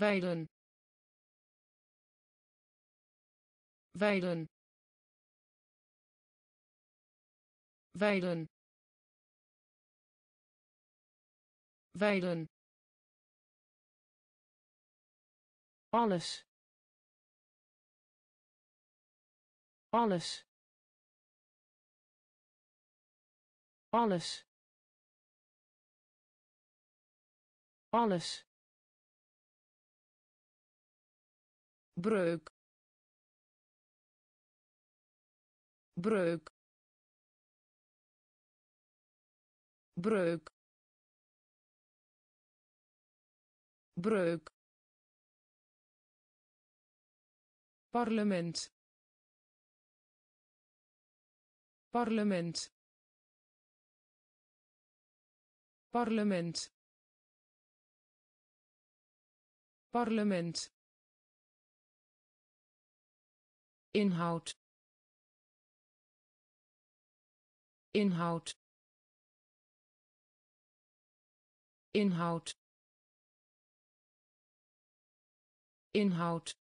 wijlen wijlen wijlen wijlen alles. Alles. Alles. Alles breuk. Breuk. Breuk. Breuk. Parlement. Parlement. Parlement. Parlement inhoud. Inhoud. Inhoud. Inhoud.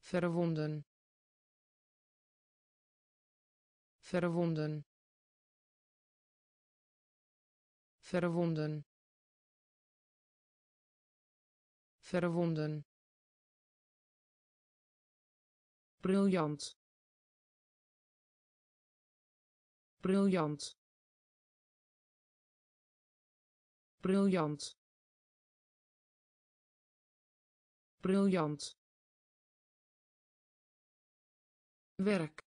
Verwonden. Verwonden. Verwonden. Verwonden briljant. Briljant. Briljant. Briljant. Werk.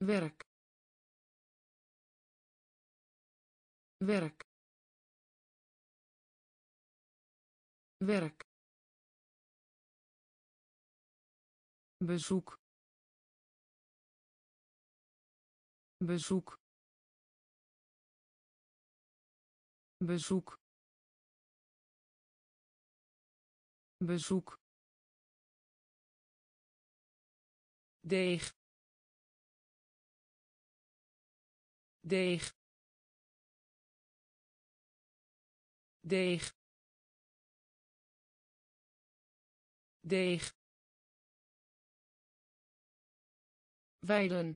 Werk. Werk. Werk bezoek. Bezoek. Bezoek. Bezoek. Deeg. Deeg. Deeg. Deeg wijlen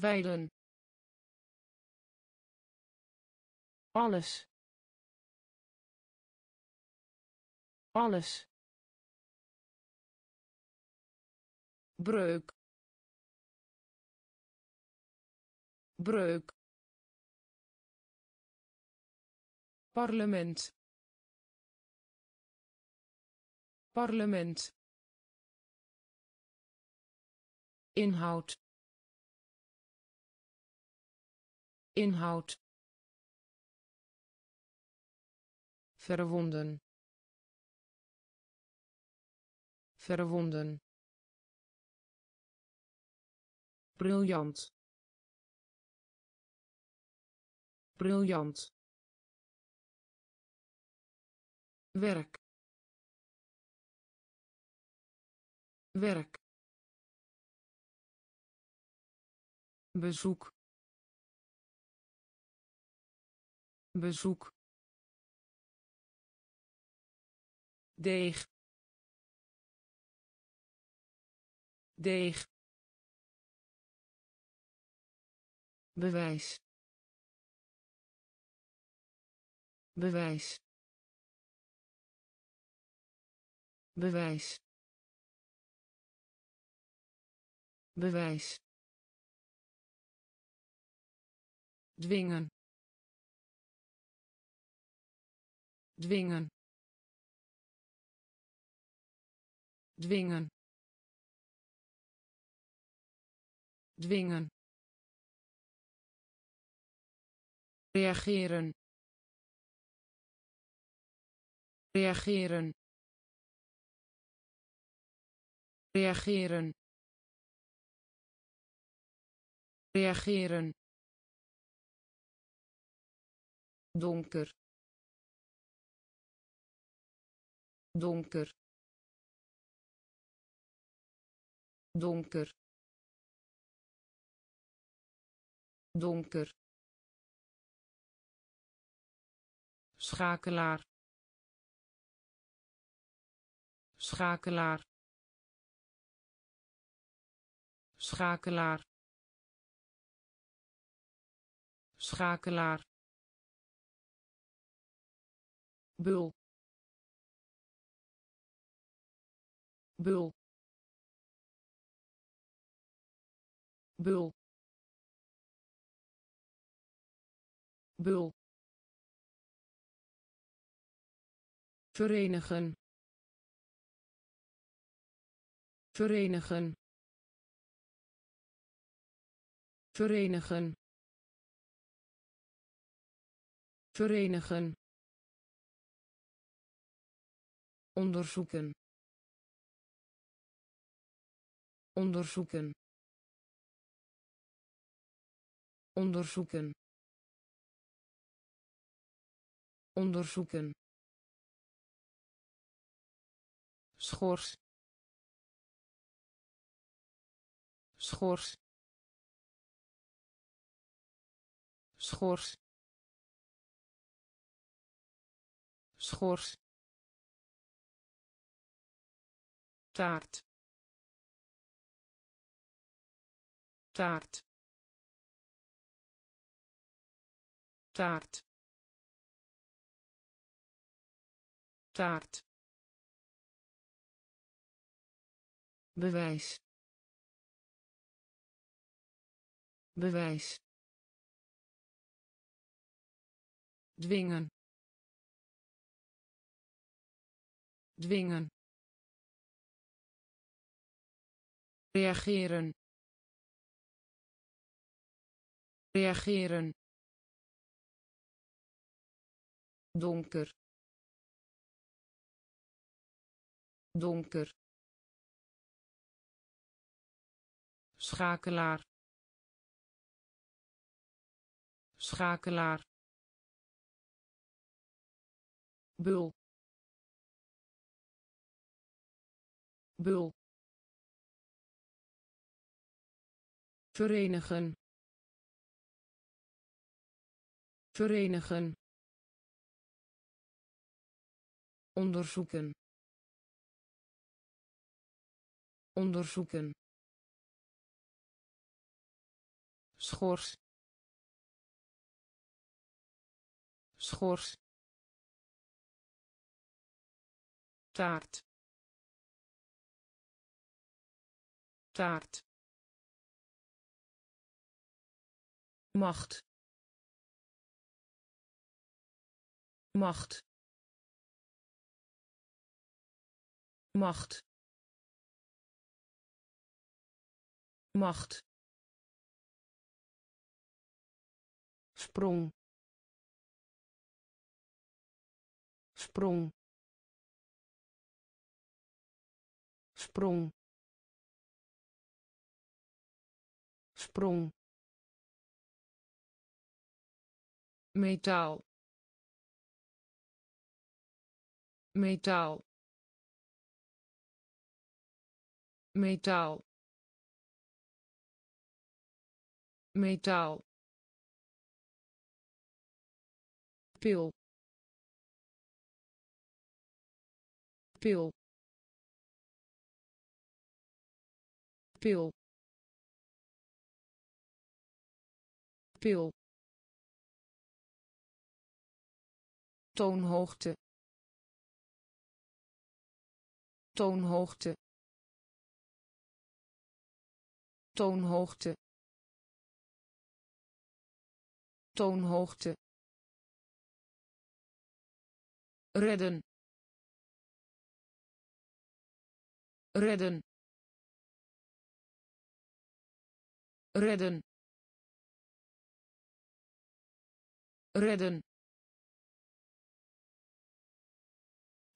wijlen alles. Alles. Breuk. Breuk. Parlement. Parlement inhoud. Inhoud. Verwonden. Verwonden. Briljant. Briljant. Werk. Werk bezoek. Bezoek. Deeg. Deeg. Bewijs. Bewijs. Bewijs. Bewijs dwingen dwingen dwingen dwingen. Reageren reageren reageren. Reageren donker. Donker. Donker. Donker. Schakelaar. Schakelaar. Schakelaar. Schakelaar bul. Bul. Bul. Bul. Verenigen. Verenigen. Verenigen. Verenigen onderzoeken. Onderzoeken. Onderzoeken. Onderzoeken. Schors. Schors. Schors. Schors taart. Taart. Taart. Taart. Bewijs. Bewijs. Dwingen. Dwingen reageren. Reageren. Donker. Donker. Schakelaar. Schakelaar. Bul. Bul verenigen. Verenigen. Onderzoeken. Onderzoeken. Schors. Schors. Taart. Taart macht. Macht. Macht. Macht. Sprong. Sprong. Sprong. Sprong metaal. Metaal. Metaal. Metaal. Pil. Pil. Pil. Pil toonhoogte. Toonhoogte. Toonhoogte. Toonhoogte. Redden. Redden. Redden. Redden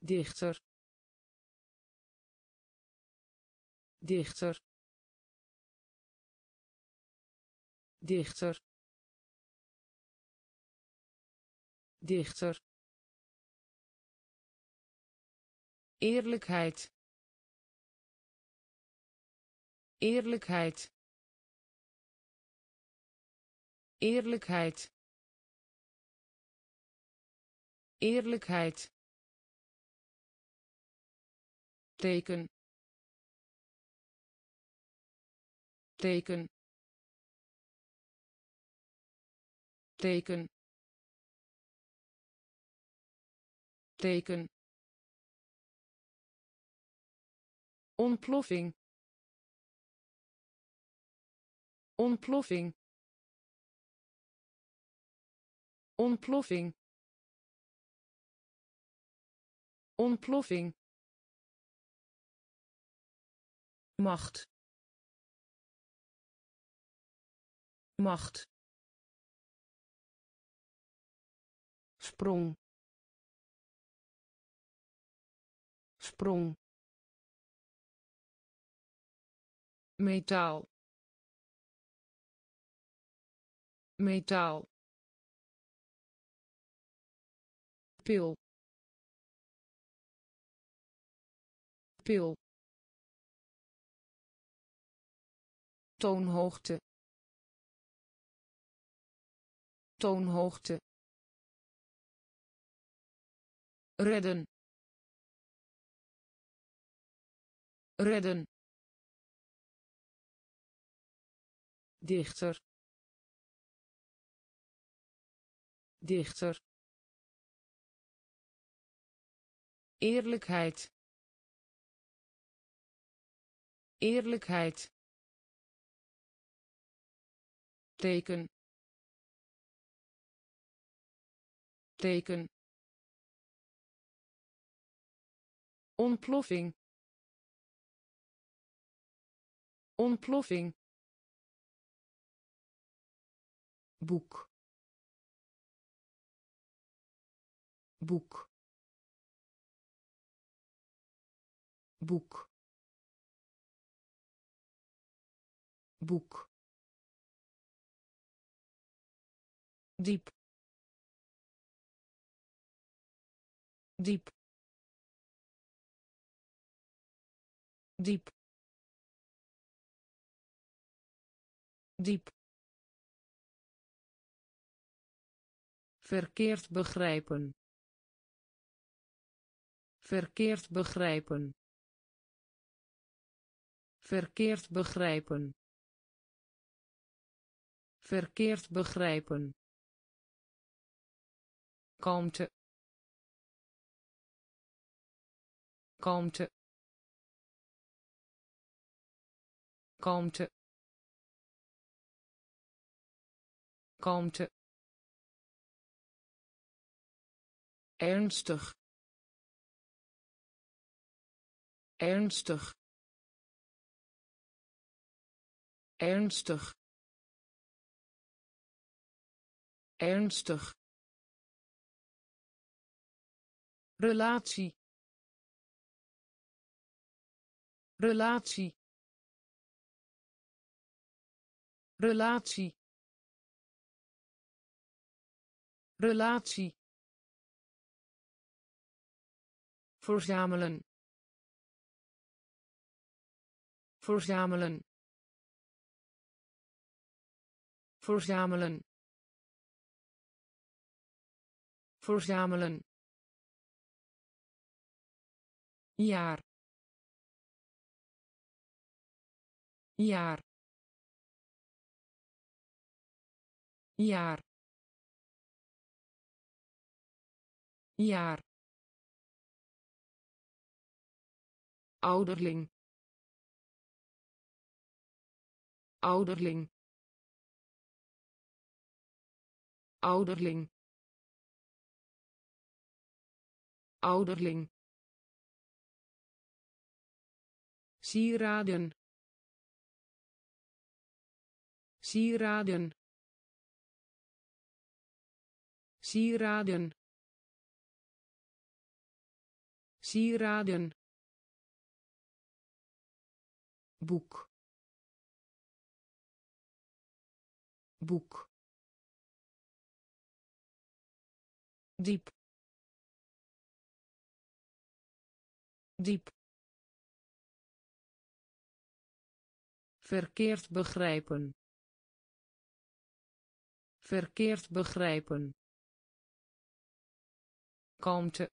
dichter. Dichter. Dichter. Dichter. Eerlijkheid. Eerlijkheid. Eerlijkheid. Eerlijkheid teken. Teken. Teken. Teken. Ontploffing. Ontploffing. Ontploffing. Ontploffing macht. Macht. Sprong. Sprong. Metaal. Metaal. Pil. Pil toonhoogte. Toonhoogte. Redden. Redden. Dichter. Dichter. Eerlijkheid. Eerlijkheid teken. Teken. Ontploffing. Ontploffing. Boek. Boek. Boek. Boek diep. Diep. Diep. Diep. Verkeerd begrijpen. Verkeerd begrijpen. Verkeerd begrijpen. Verkeerd begrijpen kalmte kalmte kalmte kalmte ernstig. Ernstig. Ernstig. Ernstig relatie relatie relatie relatie. Verzamelen verzamelen verzamelen. Verzamelen jaar. Jaar. Jaar. Jaar. Ouderling. Ouderling. Ouderling. Ouderling sieraden. Sieraden. Sieraden. Sieraden. Boek. Boek. Diep. Diep verkeerd begrijpen. Verkeerd begrijpen. Kalmte.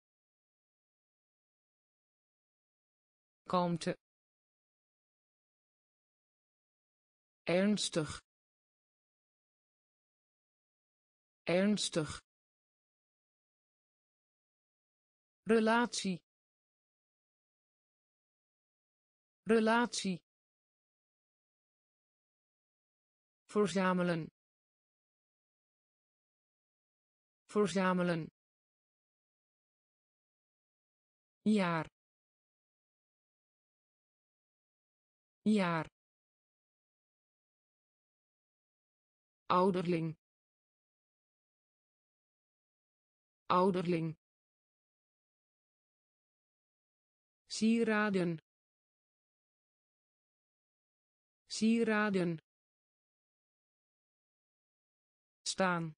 Kalmte. Ernstig. Ernstig. Relatie. Relatie verzamelen. Verzamelen. Jaar. Jaar. Ouderling. Ouderling. Sieraden. Sieraden staan.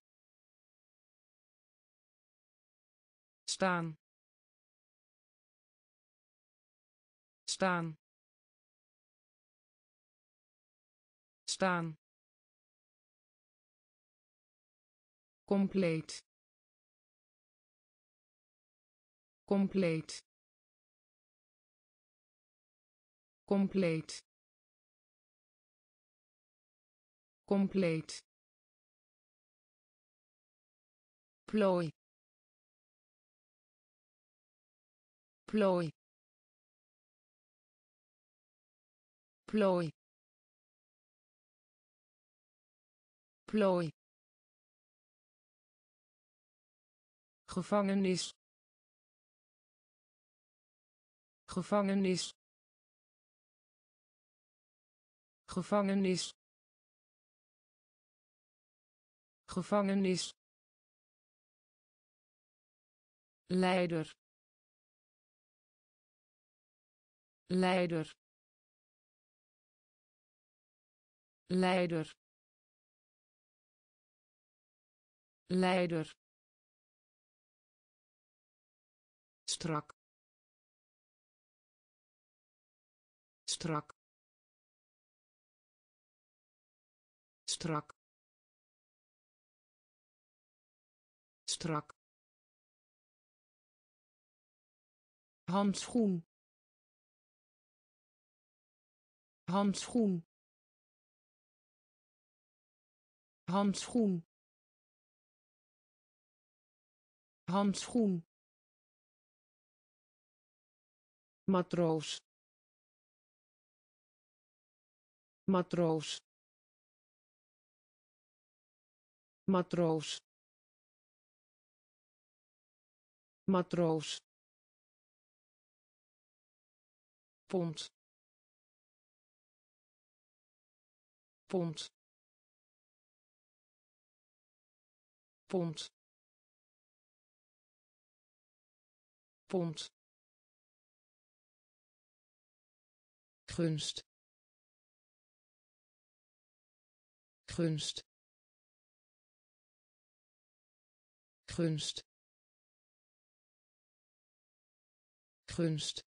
Staan. Staan. Staan. Compleet. Compleet. Compleet. Compleet plooi. Plooi. Plooi. Plooi. Gevangenis. Gevangenis. Gevangenis. Gevangenis leider. Leider. Leider. Leider. Strak. Strak. Strak. Strak handschoen. Handschoen. Handschoen. Handschoen. Matroos. Matroos. Matroos. Matroos pond. Pond. Pond. Pond. Gunst. Gunst. Gunst. Gunst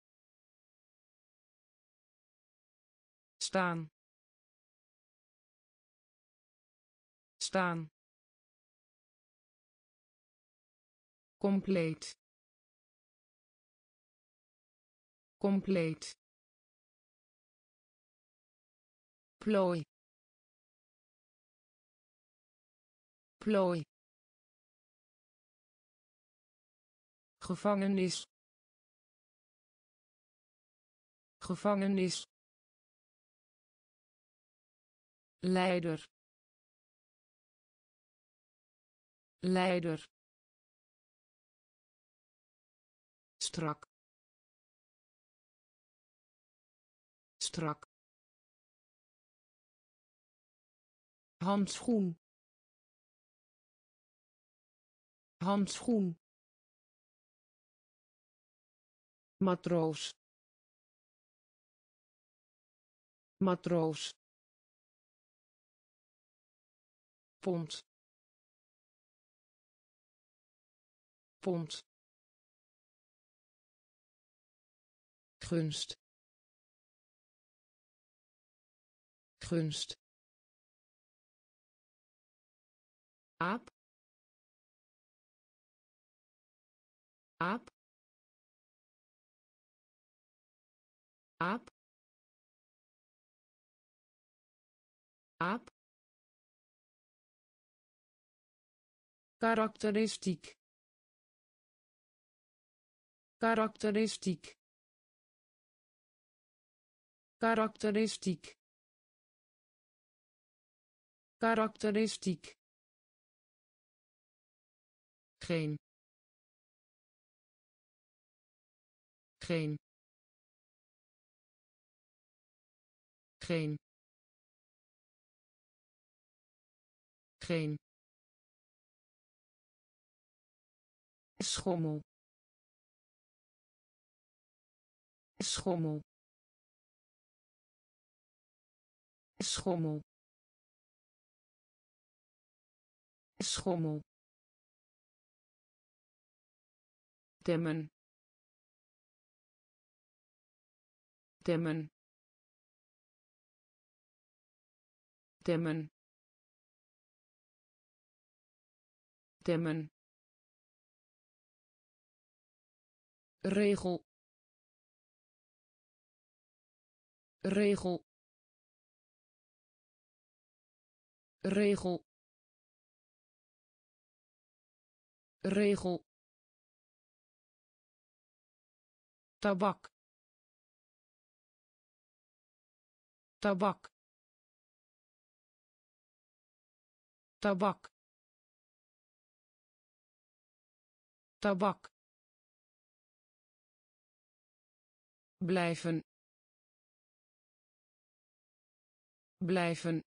staan. Staan. Compleet. Compleet. Plooi. Plooi. Gevangenis. Gevangenis leider. Leider. Strak. Strak. Handschoen. Handschoen. Matroos. Matroos pond. Pond. Gunst. Gunst. Aap. Aap. Aap. Aap karakteristiek. Karakteristiek. Karakteristiek. Karakteristiek. Geen. Geen. Geen. Geen schommel. Schommel. Schommel. Schommel. Temmen temmen temmen temmen regel. Regel. Regel. Regel. Tabak. Tabak. Tabak. Tabak blijven blijven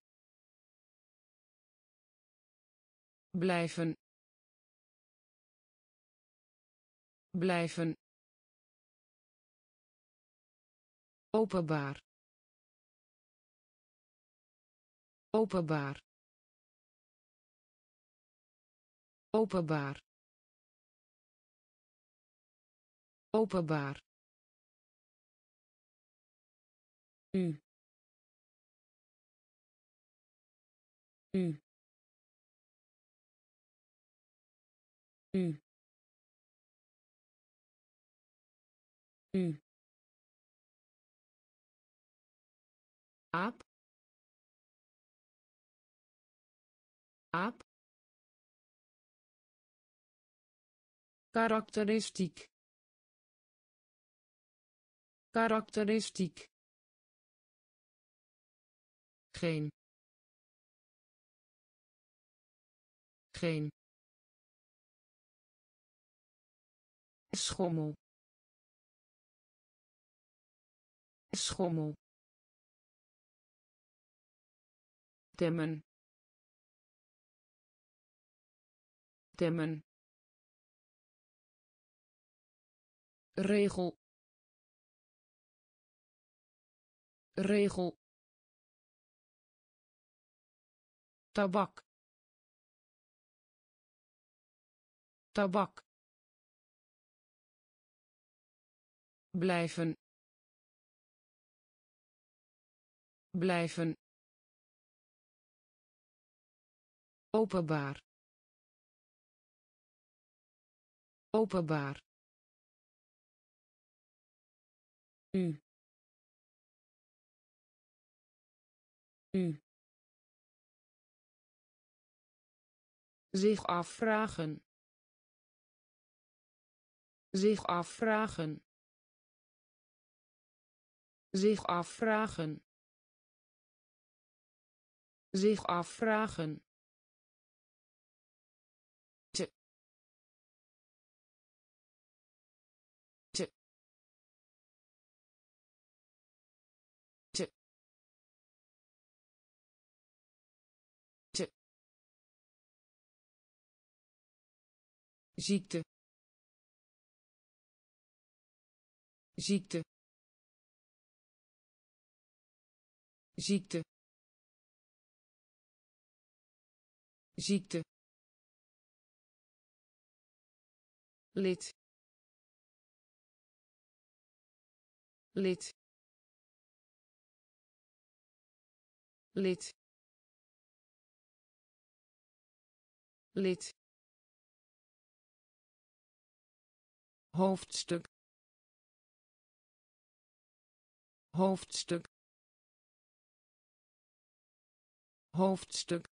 blijven blijven. Openbaar. Openbaar. Openbaar. Openbaar u u u u aap aap karakteristiek. Karakteristiek geen. Geen. Schommel. Schommel. Temmen temmen regel. Regel tabak. Tabak. Blijven. Blijven. Openbaar. Openbaar. U. U zich afvragen. Zich afvragen. Zich afvragen. Zich afvragen ziekte. Ziekte. Ziekte. Ziekte. Lid. Lid. Lid. Lid hoofdstuk. Hoofdstuk. Hoofdstuk.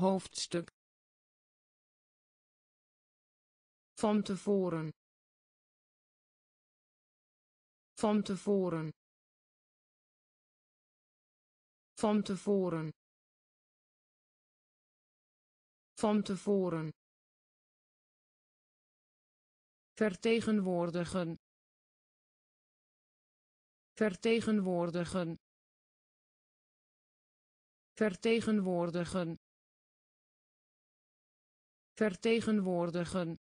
Hoofdstuk. Van tevoren. Van tevoren. Van tevoren. Van tevoren vertegenwoordigen. Vertegenwoordigen. Vertegenwoordigen. Vertegenwoordigen.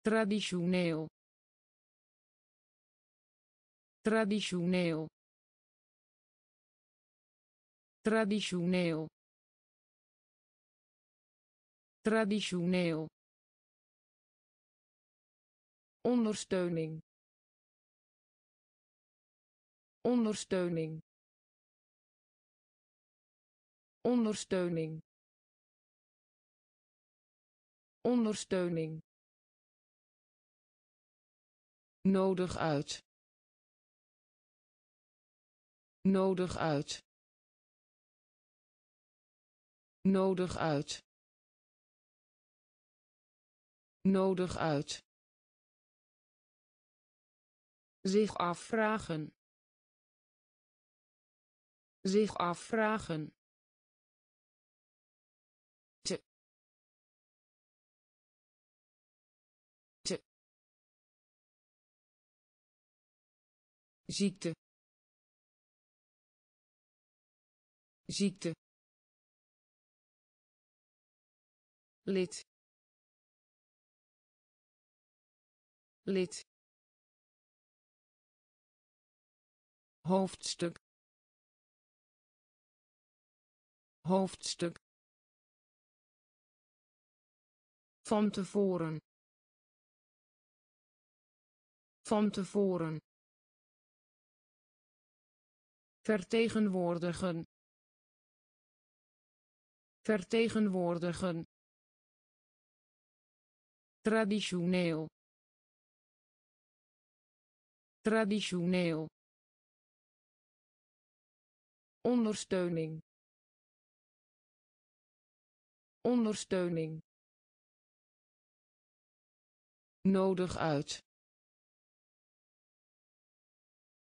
Traditioneel. Traditioneel. Traditioneel. Traditioneel ondersteuning. Ondersteuning. Ondersteuning. Ondersteuning. Nodig uit. Nodig uit. Nodig uit. Nodig uit zich afvragen. Zich afvragen. Ziekte. Ziekte. Lid. Lid hoofdstuk. Hoofdstuk. Van tevoren. Van tevoren. Vertegenwoordigen. Vertegenwoordigen. Traditioneel. Traditioneel ondersteuning. Ondersteuning. Nodig uit.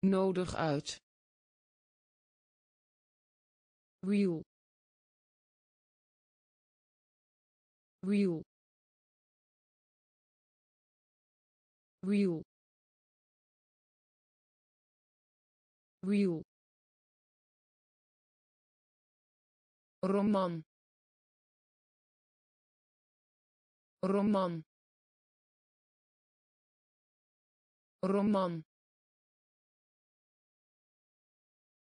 Nodig uit. Wiel. Wiel. Wiel. Wiel roman. Roman. Roman.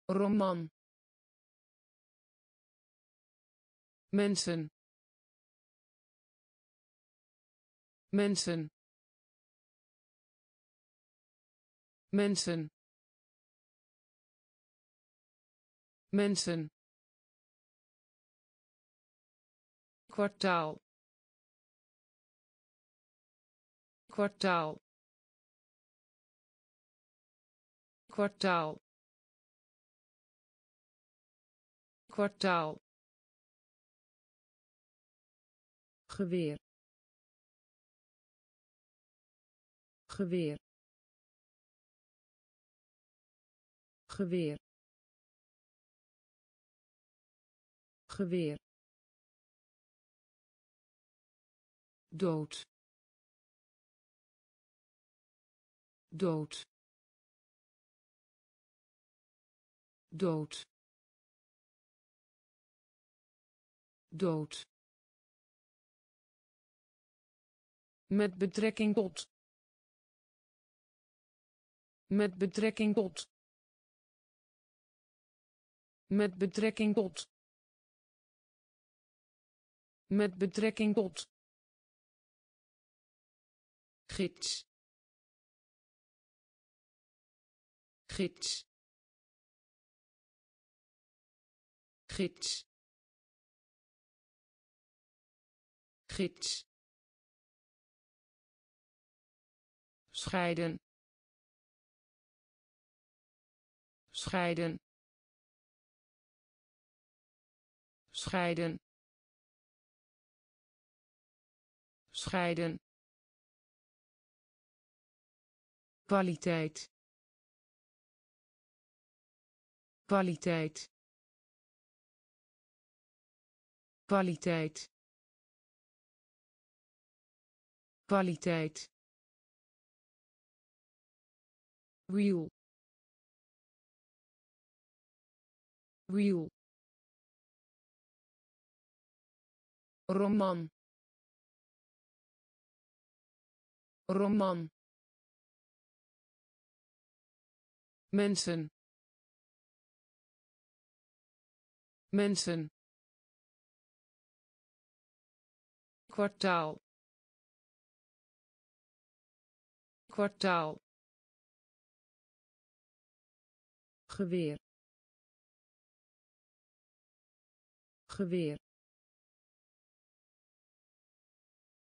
Roman. Mensen. Mensen. Mensen. Mensen kwartaal. Kwartaal. Kwartaal. Kwartaal. Geweer. Geweer. Geweer. Geweer dood. Dood. Dood. Dood. Met betrekking tot. Met betrekking tot. Met betrekking tot. Met betrekking tot gids. Gids. Gids. Gids. Scheiden. Scheiden. Scheiden. Scheiden kwaliteit. Kwaliteit. Kwaliteit. Kwaliteit. Wiel wiel roman. Roman mensen. Mensen. Kwartaal. Kwartaal. Geweer. Geweer.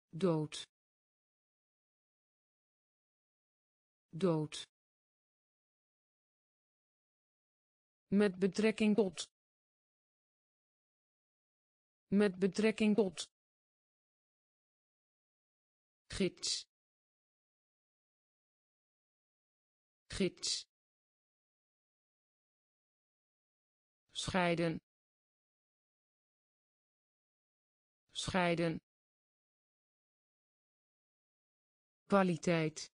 Dood. Dood met betrekking tot. Met betrekking tot. Gids. Gids. Scheiden. Scheiden. Kwaliteit.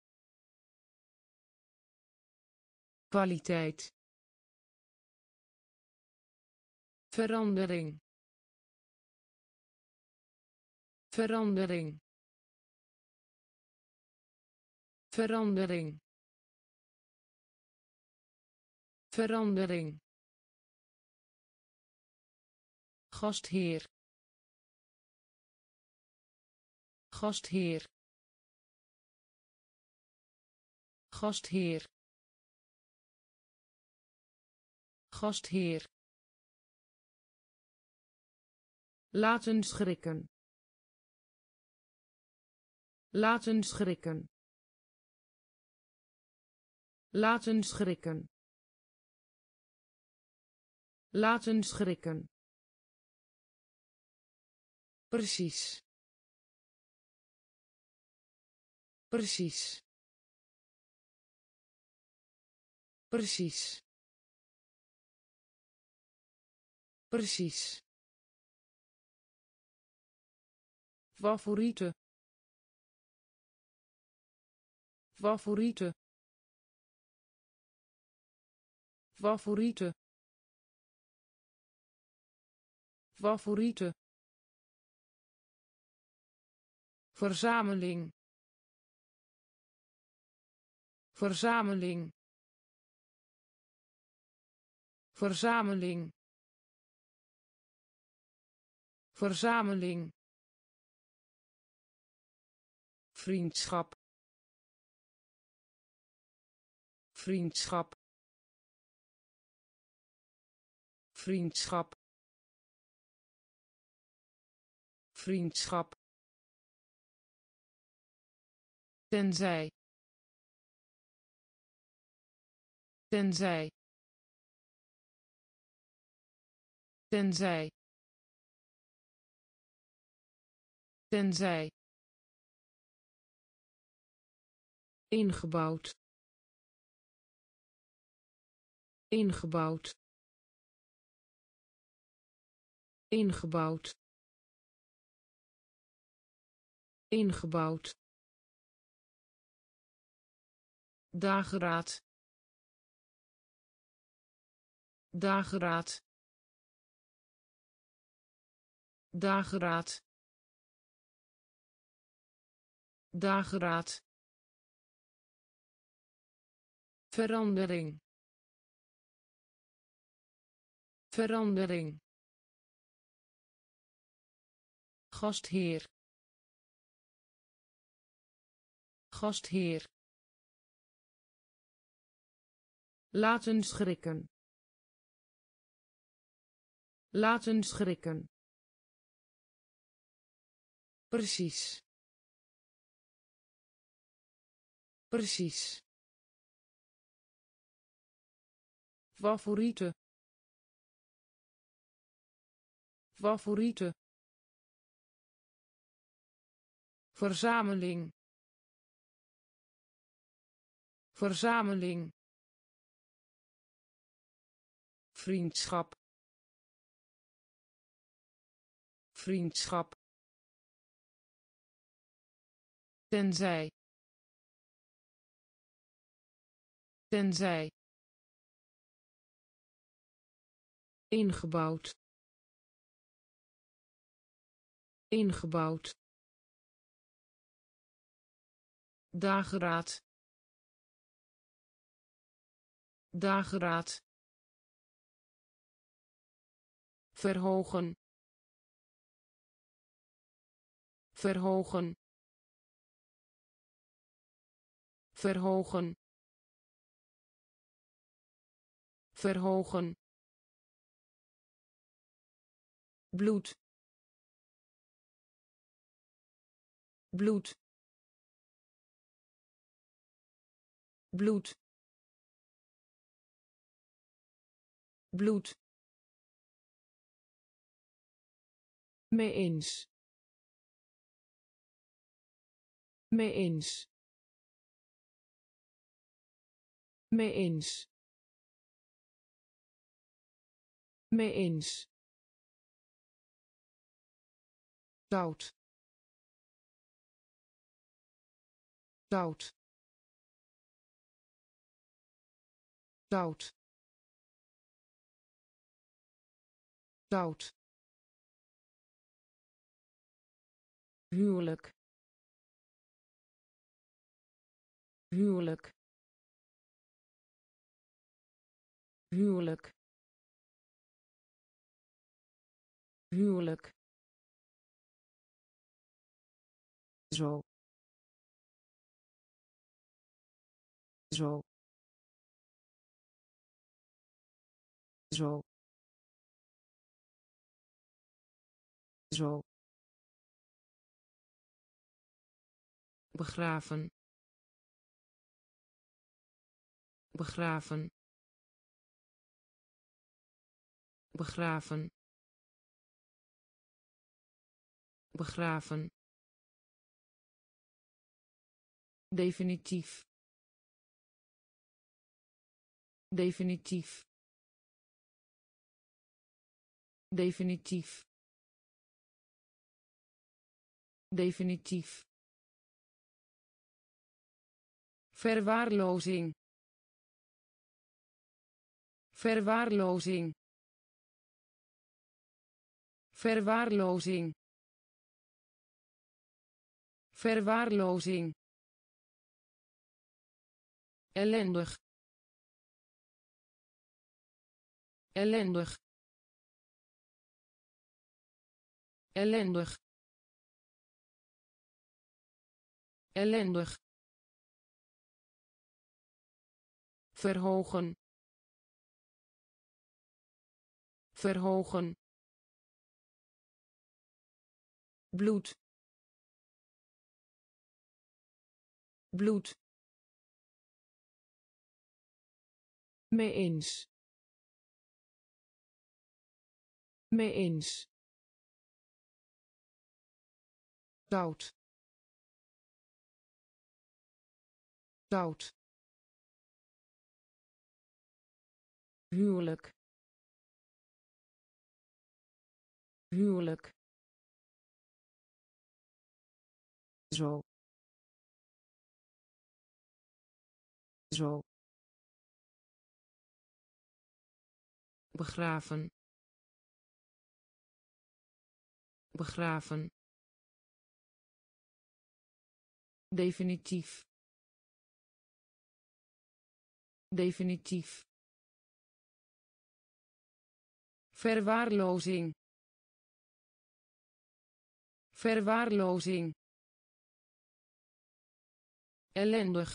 Kwaliteit verandering. Verandering. Verandering. Verandering. Gastheer. Gastheer. Gastheer. Gastheer laten schrikken. Laten schrikken. Laten schrikken. Laten schrikken. Precies. Precies. Precies. Precies favoriete. Favoriete. Favoriete. Favoriete. Verzameling. Verzameling. Verzameling. Verzameling vriendschap. Vriendschap. Vriendschap. Vriendschap. Tenzij. Tenzij. Tenzij. Tenzij ingebouwd. Ingebouwd. Ingebouwd. Ingebouwd. Dageraad. Dageraad. Dageraad. Dageraad verandering verandering gastheer gastheer laten schrikken Laten schrikken. Precies. Precies. Favoriete. Favoriete. Verzameling. Verzameling. Vriendschap. Vriendschap. Tenzij. Tenzij ingebouwd. Ingebouwd. Dageraad. Dageraad. Verhogen. Verhogen. Verhogen. Verhogen bloed. Bloed. Bloed. Bloed. Mee eens. Mee eens. Mee eens. Mee eens zout zout zout zout huwelijk. Huwelijk. Huwelijk. Huwelijk zo. Zo. Zo. Zo. Begraven. Begraven. Begraven. Begraven definitief. Definitief. Definitief. Definitief. Verwaarlozing. Verwaarlozing. Verwaarlozing. Verwaarlozing ellendig. Ellendig. Ellendig. Ellendig. Verhogen. Verhogen. Bloed. Bloed mee eens. Mee eens. Zout zout huwelijk. Huwelijk. Zo. Zo begraven. Begraven. Definitief. Definitief. Verwaarlozing. Verwaarlozing. Ellendig.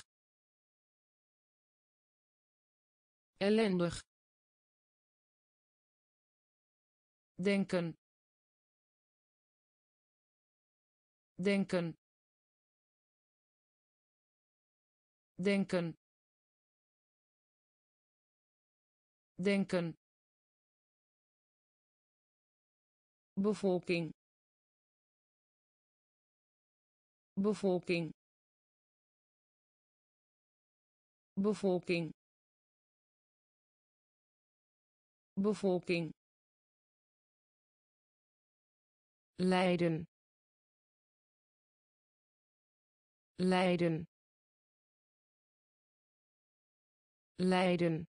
Ellendig denken. Denken. Denken. Denken. Bevolking. Bevolking. Bevolking. Bevolking Leiden. Leiden. Leiden.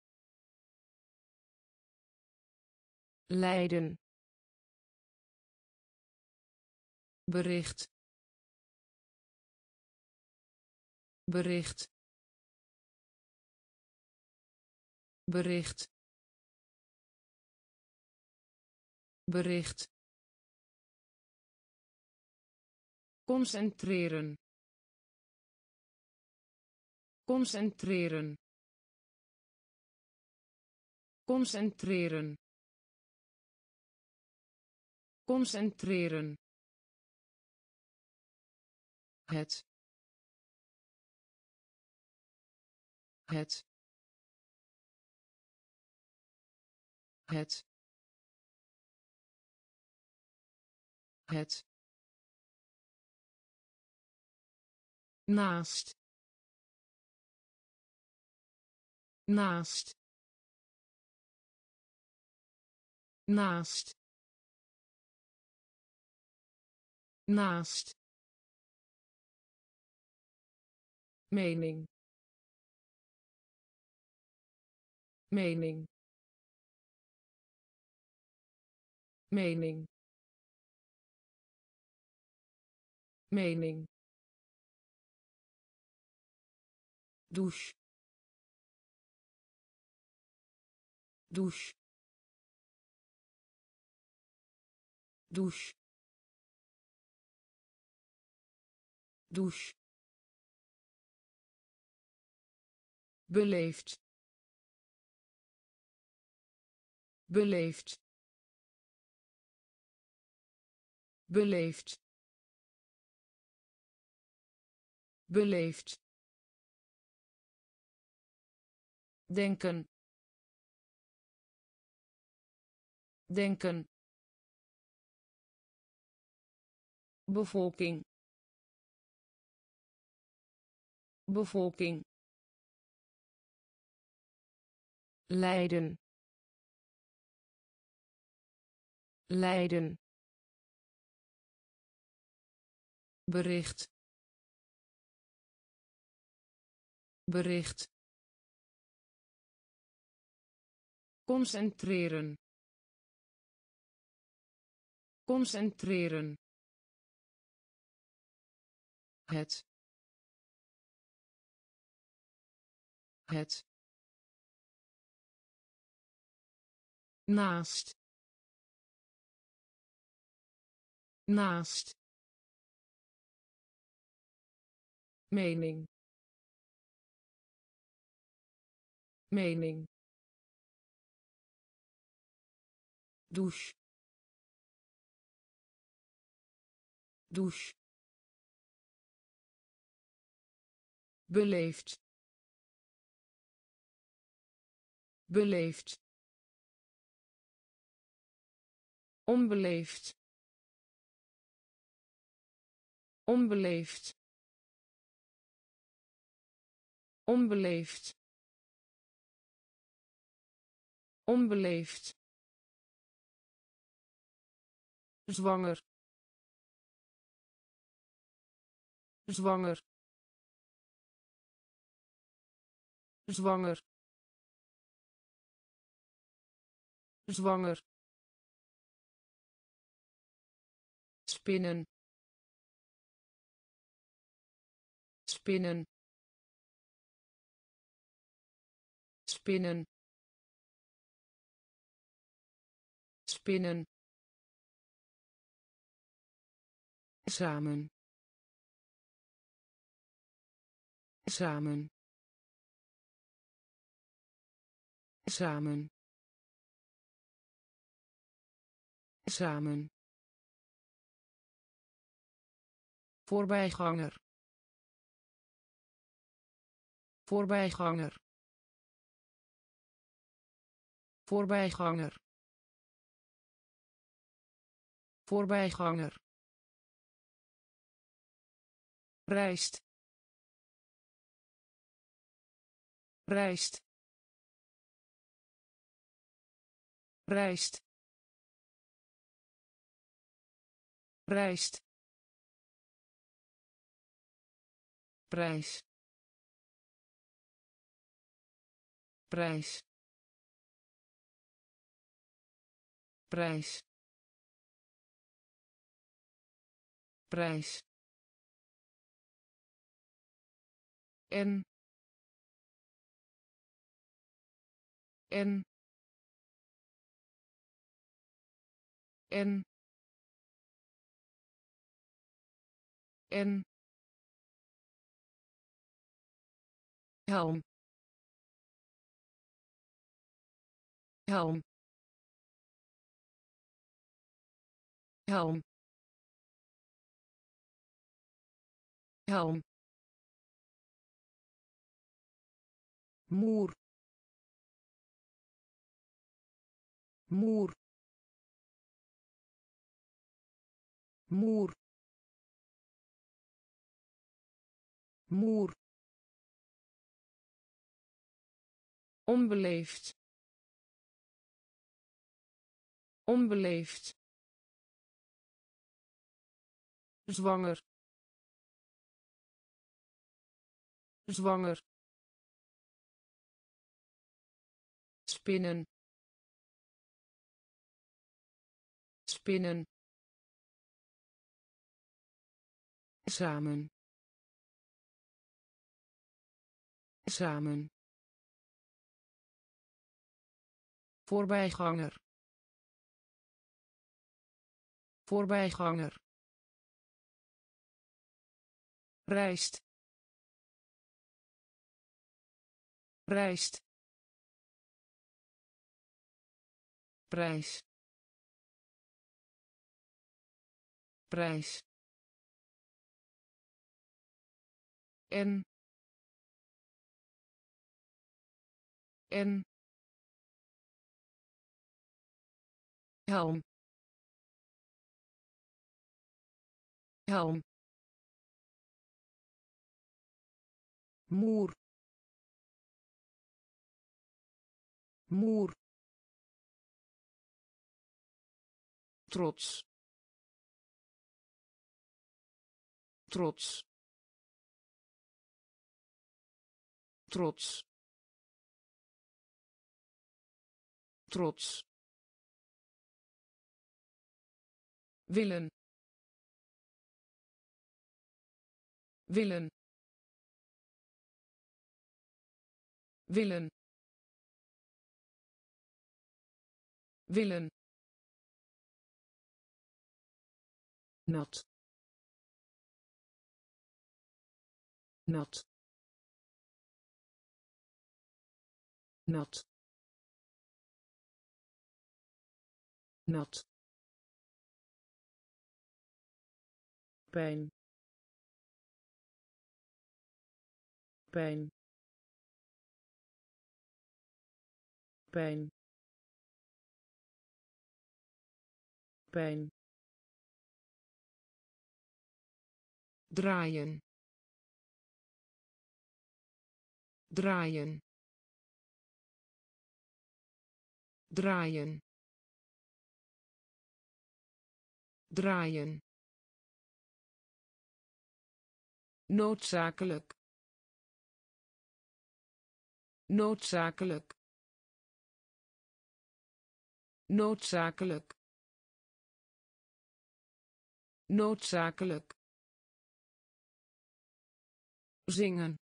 Leiden. Bericht. Bericht. Bericht. Bericht concentreren. Concentreren. Concentreren. Concentreren. Het. Het. Het. Het naast. Naast. Naast. Naast. Mening. Mening. Mening. Mening douche. Douche. Douche. Douche. Beleefd. Beleefd. Beleefd. Beleefd denken. Denken. Bevolking. Bevolking. Leiden Leiden bericht. Bericht concentreren. Concentreren. Het. Het. Naast. Naast. Mening. Mening douche. Douche. Beleefd. Beleefd. Onbeleefd. Onbeleefd. Onbeleefd. Onbeleefd zwanger zwanger zwanger zwanger. Spinnen spinnen. Spinnen spinnen samen. Samen. Samen. Samen. Voorbijganger. Voorbijganger. Voorbijganger. Voorbijganger rijst rijst rijst rijst prijs. Prijs. Prijs. Prijs en en en en helm. Helm. Helm. Helm muur muur muur muur onbeleefd. Onbeleefd. Zwanger. Zwanger spinnen. Spinnen. Samen. Samen. Voorbijganger. Voorbijganger. Rijst rijst prijs. Prijs. En. En. Helm. Helm. Muur muur trots. Trots. Trots. Trots. Willen. Willen. Willen. Willen nat. Nat. Nat. Nat. Pijn. Pijn. Pijn. Pijn draaien. Draaien. Draaien. Draaien. Noodzakelijk. Noodzakelijk. Noodzakelijk. Noodzakelijk zingen.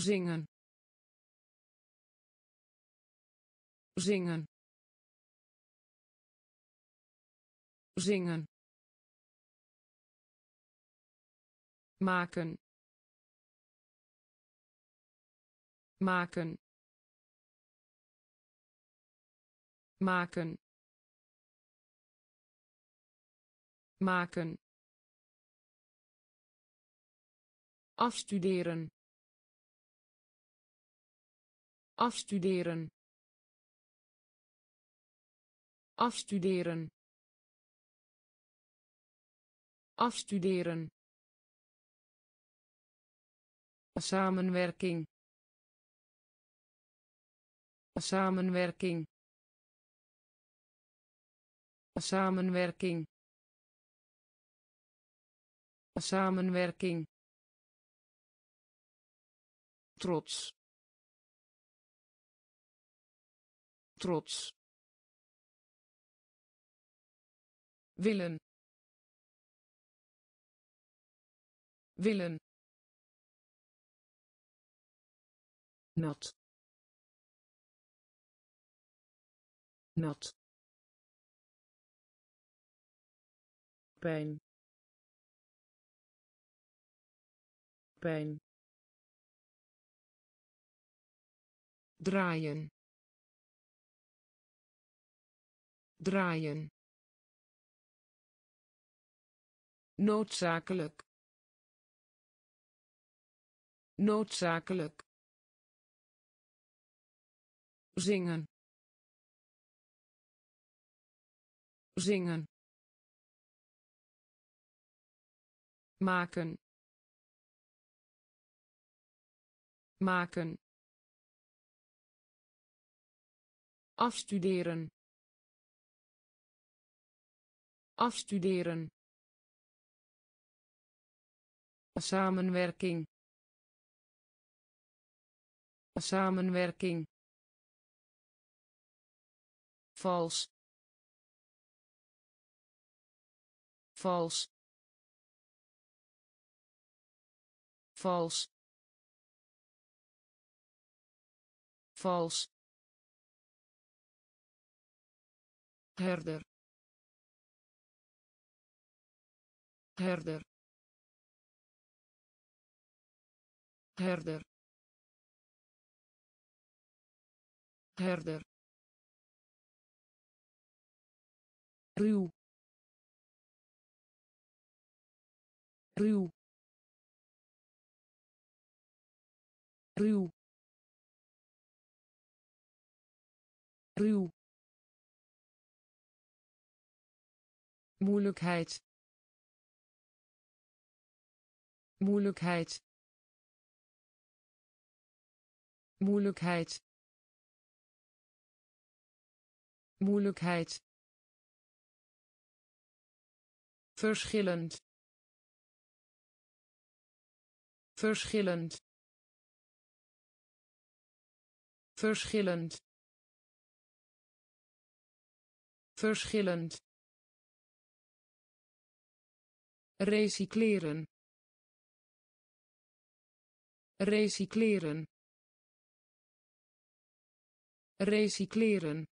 Zingen. Zingen. Zingen. Maken. Maken. Maken. Maken afstuderen. Afstuderen. Afstuderen. Afstuderen. Samenwerking. Samenwerking. Samenwerking. Samenwerking trots. Trots. Willen. Willen. Nat. Nat. Pijn. Pijn draaien. Draaien. Noodzakelijk. Noodzakelijk. Zingen. Zingen. Maken. Maken afstuderen. Afstuderen. Samenwerking. Samenwerking. Vals. Vals. Vals. Vals herder. Herder. Herder. Herder. Ruw. Ruw. Ruw. Ruw moeilijkheid. Moeilijkheid. Moeilijkheid. Moeilijkheid. Verschillend. Verschillend. Verschillend. Verschillend recycleren. Recycleren. Recycleren.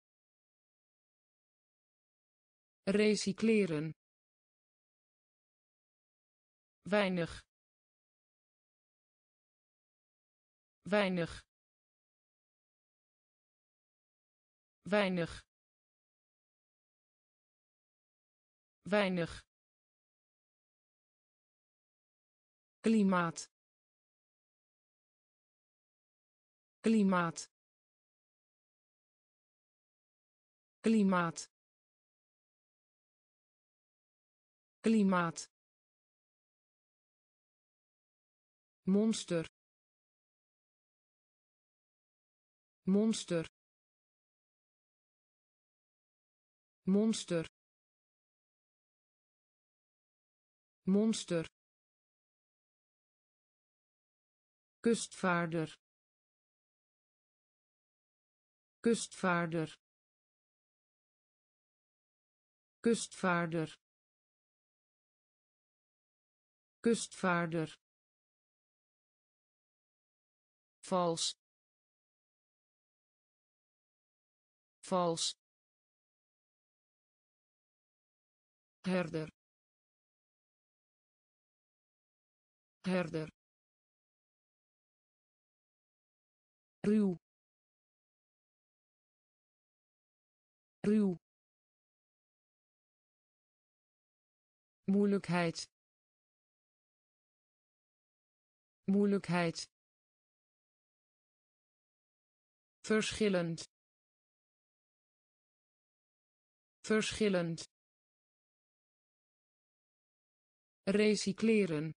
Recycleren. Weinig. Weinig. Weinig. Weinig klimaat. Klimaat. Klimaat. Klimaat. Monster. Monster. Monster. Monster kustvaarder. Kustvaarder. Kustvaarder. Kustvaarder. Vals. Vals. Herder. Herder ruw ruw moeilijkheid moeilijkheid verschillend verschillend recycleren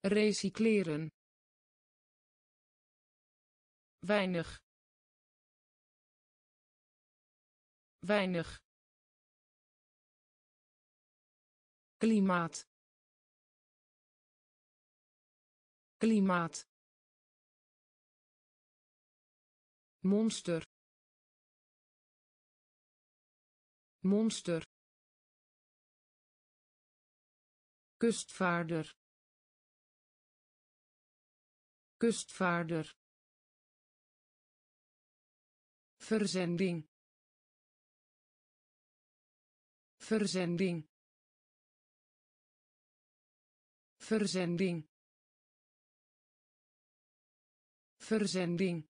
recycleren weinig. Weinig. Klimaat. Klimaat. Monster. Monster. Kustvaarder. Kustvaarder verzending. Verzending. Verzending. Verzending.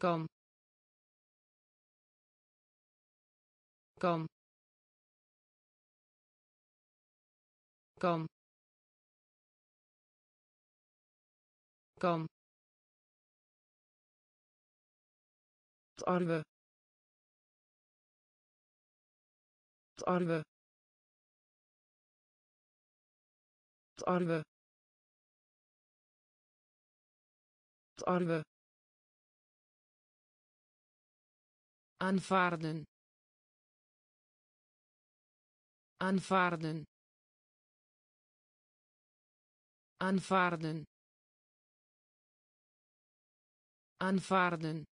Kan. Kan. Kan. Kan tarwe tarwe tarwe tarwe aanvaarden. Aanvaarden. Aanvaarden. Aanvaarden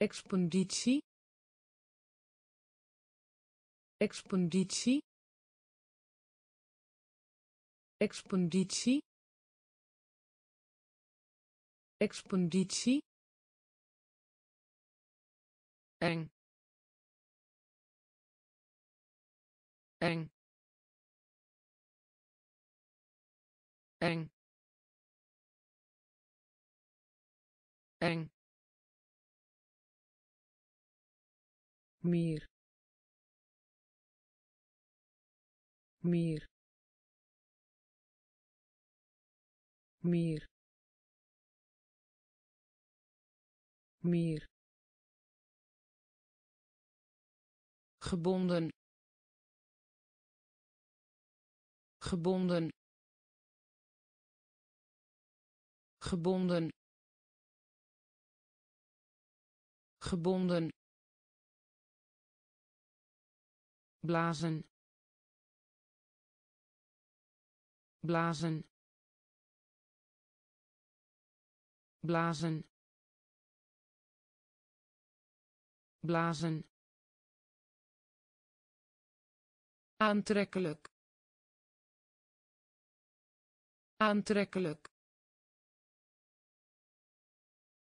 expeditie expeditie expeditie expeditie eng. Eng. Eng. Eng meer. Meer. Meer. Meer. Gebonden. Gebonden. Gebonden. Gebonden blazen. Blazen. Blazen. Blazen. Aantrekkelijk. Aantrekkelijk.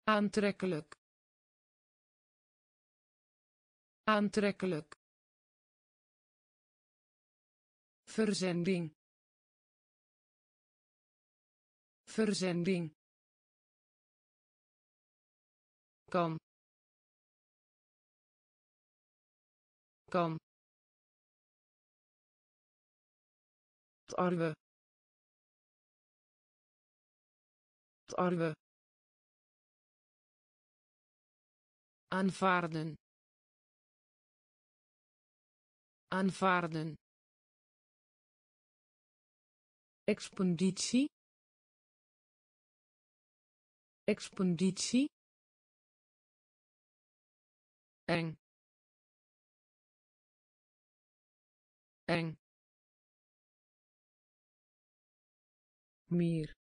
Aantrekkelijk. Aantrekkelijk verzending. Verzending. Kan. Kan. Tarwe tarwe aanvaarden. Aanvaarden expeditie expeditie eng. Eng. Meer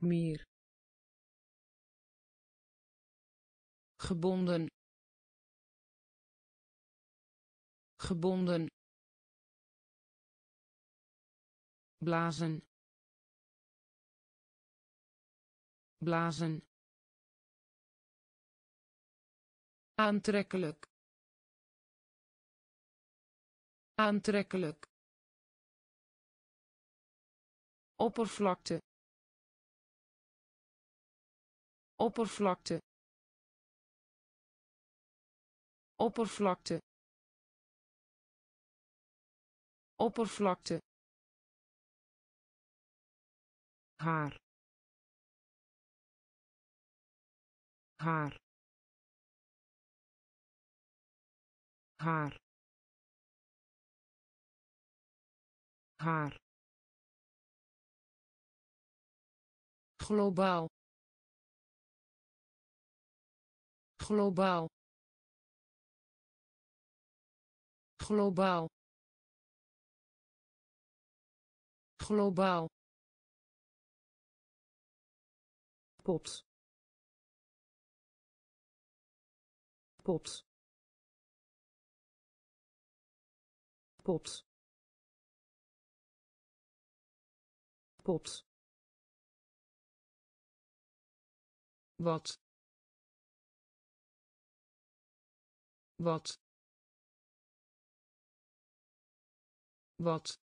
meer gebonden. Gebonden blazen. Blazen. Aantrekkelijk. Aantrekkelijk. Oppervlakte. Oppervlakte. Oppervlakte. Oppervlakte haar. Haar. Haar. Haar. Globaal. Globaal. Globaal. Globaal pot pot pot pot wat? Wat? Wat?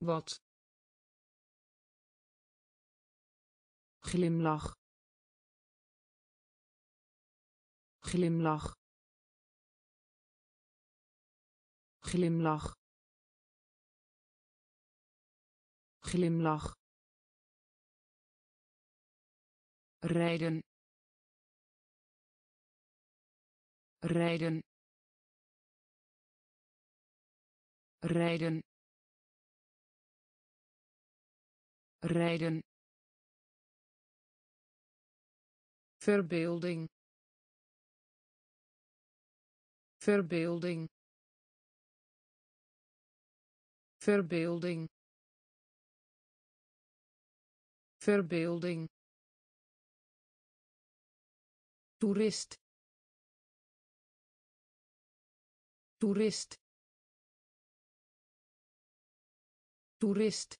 Wat glimlach. Glimlach. Glimlach. Glimlach. Rijden. Rijden. Rijden. Rijden verbeelding. Verbeelding. Verbeelding. Verbeelding. Toerist. Toerist. Toerist.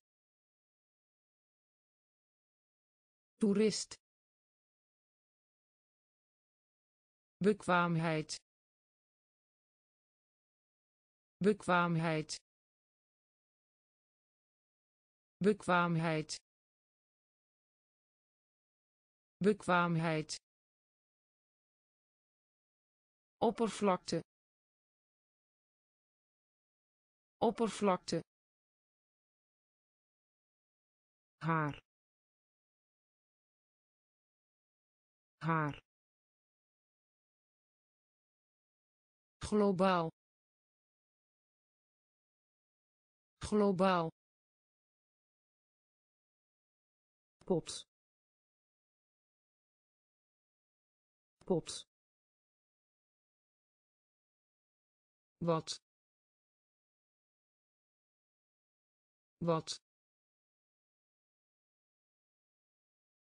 Toerist bekwaamheid bekwaamheid bekwaamheid bekwaamheid. Oppervlakte oppervlakte. Haar haar globaal. Globaal. Pot pot wat. Wat.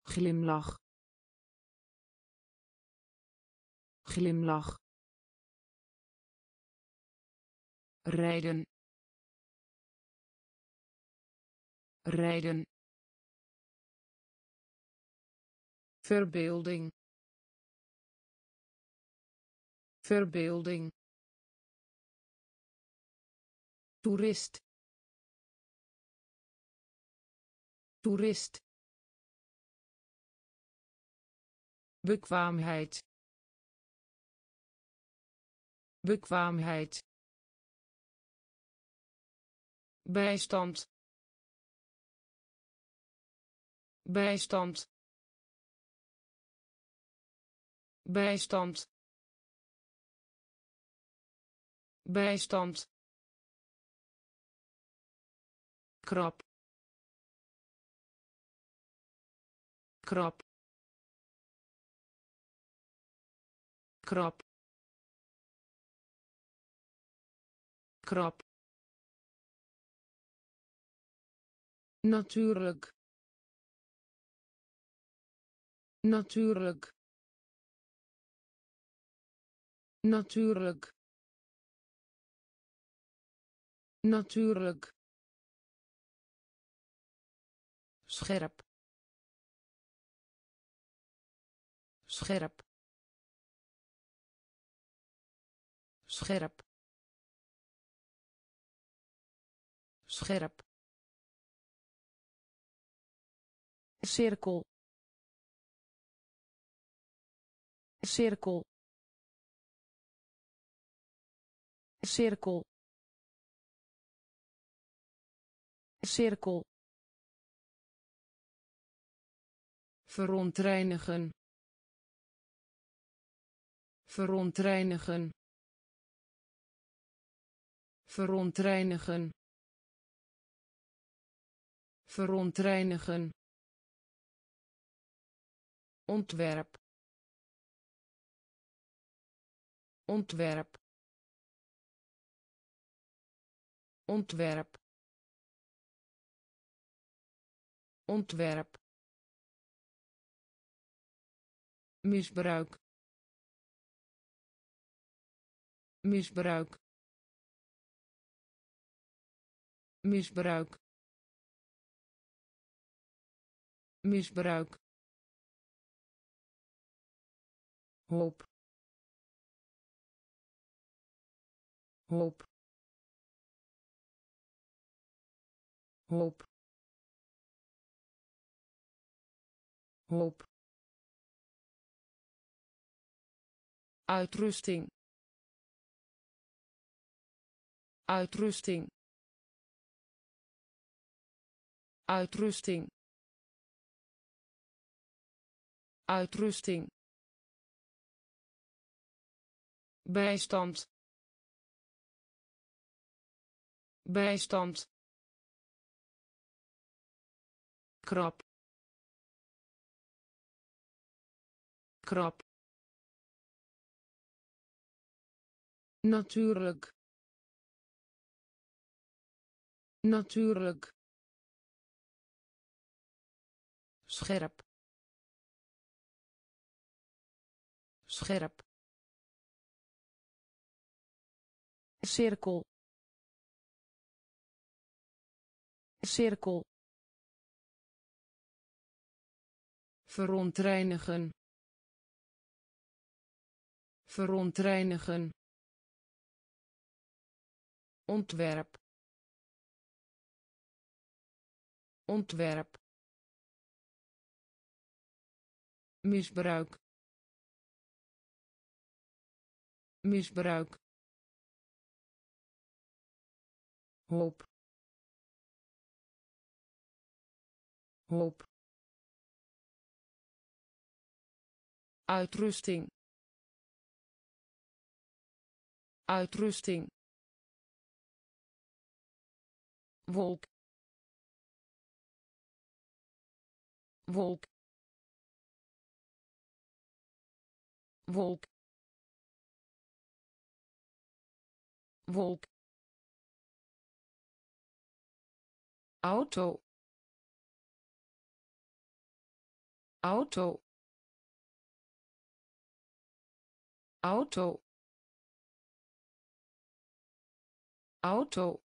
Glimlach. Glimlach rijden. Rijden. Verbeelding. Verbeelding. Toerist. Toerist. Bekwaamheid. Bekwaamheid bijstand. Bijstand. Bijstand. Bijstand. Krap. Krap. Krap. Krap natuurlijk. Natuurlijk. Natuurlijk. Natuurlijk. Scherp. Scherp. Scherp. Scherp cirkel. Cirkel. Cirkel. Cirkel. Verontreinigen. Verontreinigen. Verontreinigen. Verontreinigen ontwerp. Ontwerp. Ontwerp. Ontwerp. Misbruik. Misbruik. Misbruik. Misbruik hoop hoop hoop hoop uitrusting. Uitrusting. Uitrusting. Uitrusting bijstand. Bijstand. Krap. Krap. Natuurlijk. Natuurlijk. Scherp. Scherp cirkel. Cirkel. Verontreinigen. Verontreinigen. Ontwerp. Ontwerp. Misbruik. Misbruik hoop. Hoop. Uitrusting. Uitrusting. Wolk. Wolk. Wolk. Wolk auto. Auto. Auto. Auto.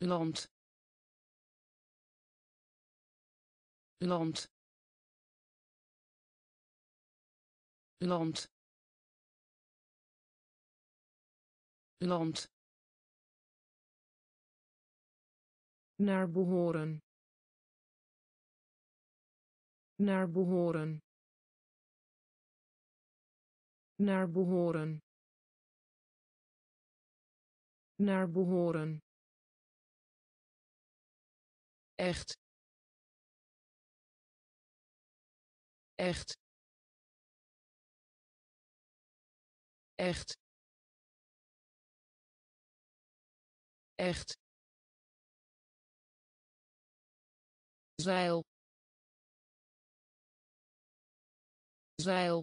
Land. Land. Land. Land naar behoren. Naar behoren. Naar behoren. Naar behoren. Echt. Echt. Echt. Echt zeil. Zeil.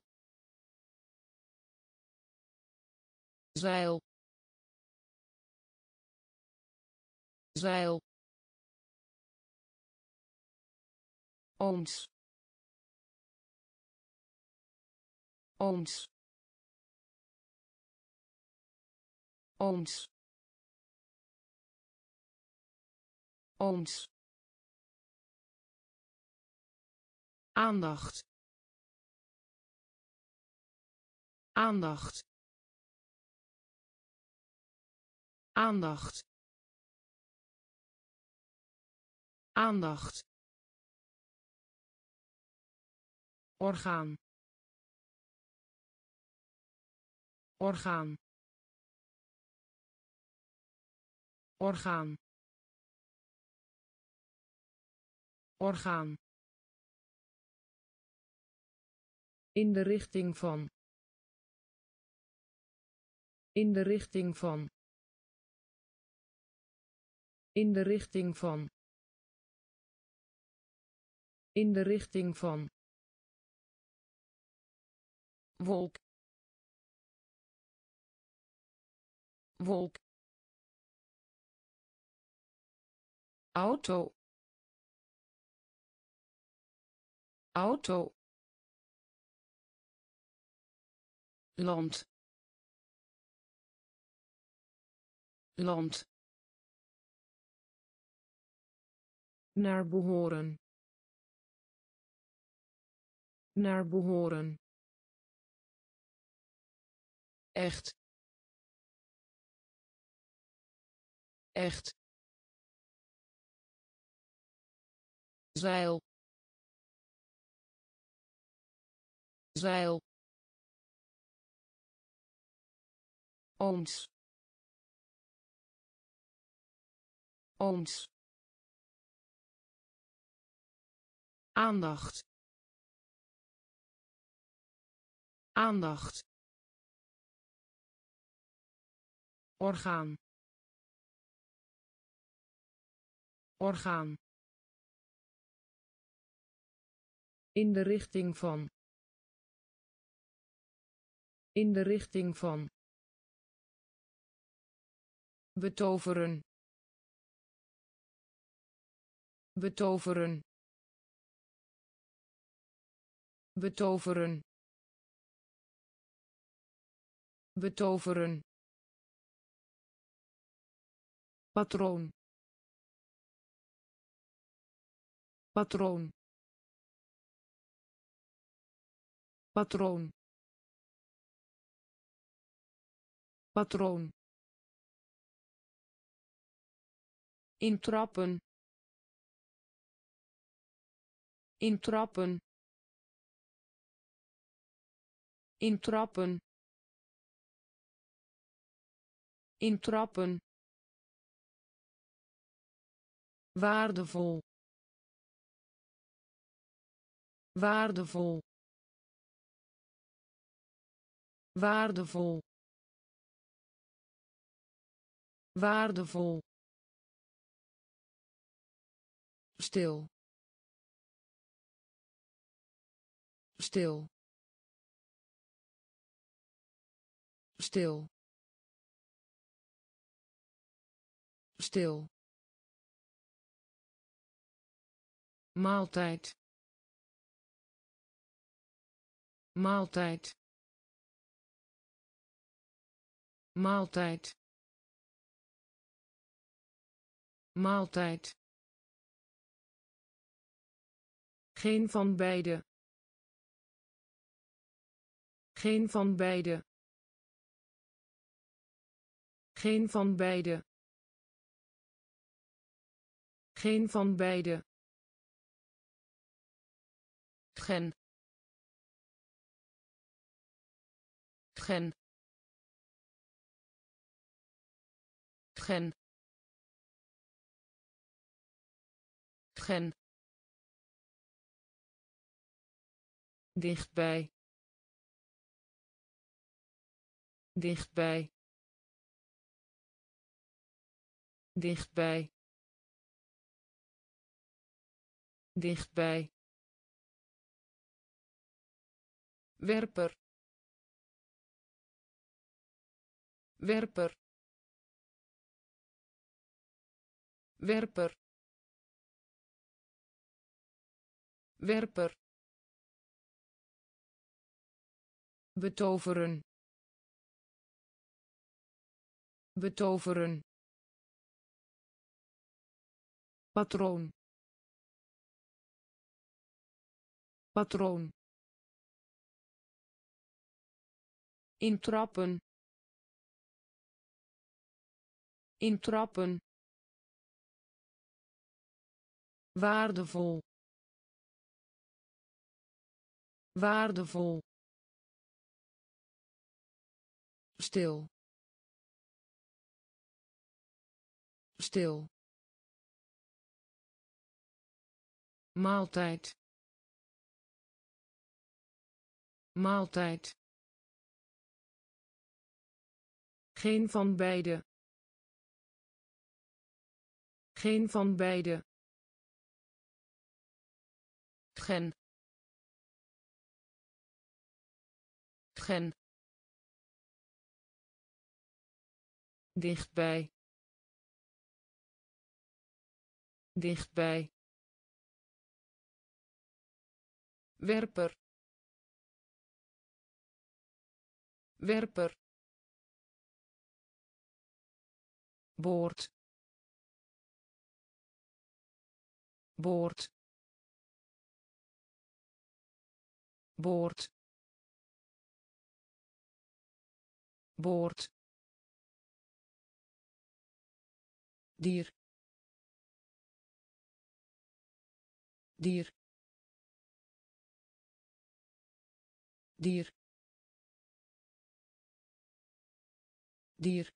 Zeil. Zeil. Ooms ooms ooms ooms aandacht. Aandacht. Aandacht. Aandacht. Orgaan. Orgaan. Orgaan. Orgaan in de richting van. In de richting van. In de richting van. In de richting van. Wolk. Wolk. Auto. Auto land. Land. Naar behoren. Naar behoren. Echt. Echt. Zeil. Zeil ooms ooms aandacht. Aandacht. Orgaan. Orgaan. In de richting van. In de richting van betoveren. Betoveren. Betoveren. Betoveren. Patroon. Patroon. Patroon. Patroon intrappen. Intrappen. Intrappen. Intrappen. Waardevol. Waardevol. Waardevol. Waardevol stil. Stil. Stil. Stil. Maaltijd. Maaltijd. Maaltijd. Maaltijd geen van beide. Geen van beide. Geen van beide. Geen van beide. Gen. Gen. Gen. Gen dichtbij. Dichtbij. Dichtbij. Dichtbij. Werper. Werper. Werper. Werper betoveren. Betoveren. Patroon. Patroon. Intrappen. Intrappen. Waardevol. Waardevol stil. Stil. Maaltijd. Maaltijd. Geen van beide. Geen van beide. Gen. Gen dichtbij. Dichtbij. Werper. Werper. Boord. Boord. Boord. Boord dier dier dier dier.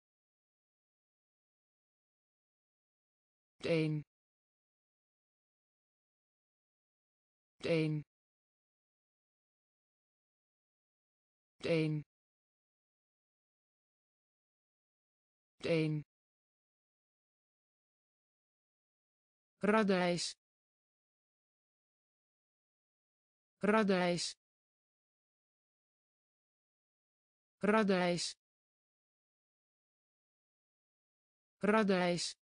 Een een een een radijs. Radijs. Radijs. Radijs.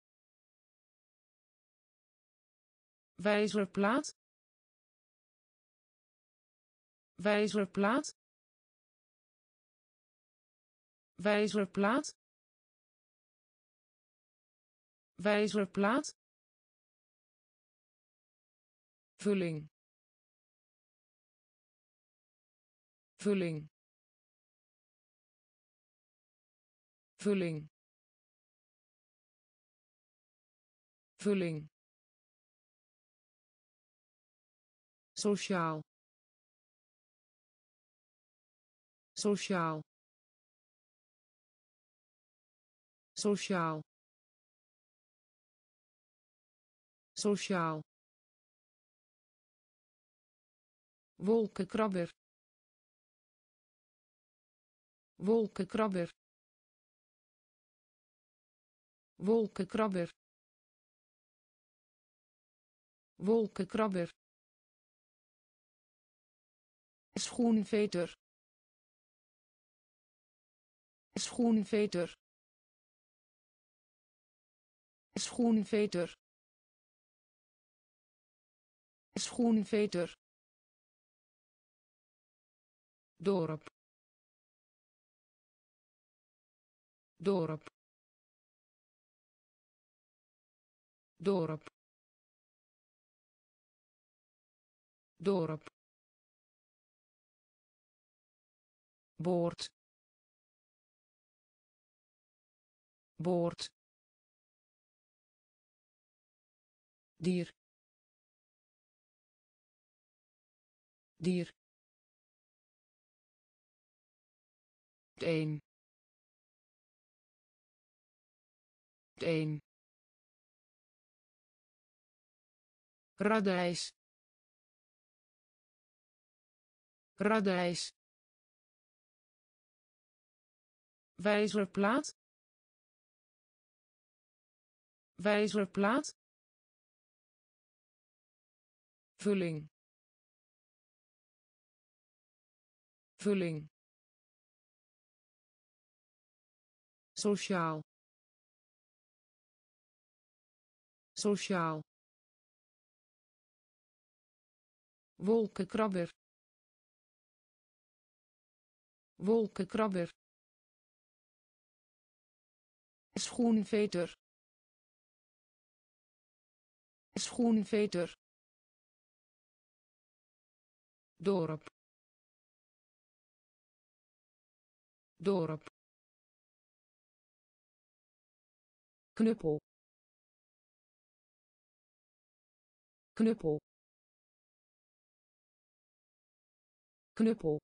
Wijzerplaat. Wijzerplaat. Wijzerplaat. Wijzerplaat vulling. Vulling. Vulling. Vulling. Sociaal. Sociaal. Sociaal. Sociaal wolkenkrabber. Wolkenkrabber. Wolkenkrabber. Wolkenkrabber. Schoenveter. Schoenveter. Schoenveter. Schoenveter dorp. Dorp. Dorp. Dorp. Boord. Boord. Dier. Dier een een radijs. Radijs. Wijzerplaat. Wijzerplaat. Vulling. Vulling sociaal. Sociaal. Wolkenkrabber. Wolkenkrabber. Schoenveter. Schoenveter. Dorp. Dorp knuppel. Knuppel. Knuppel.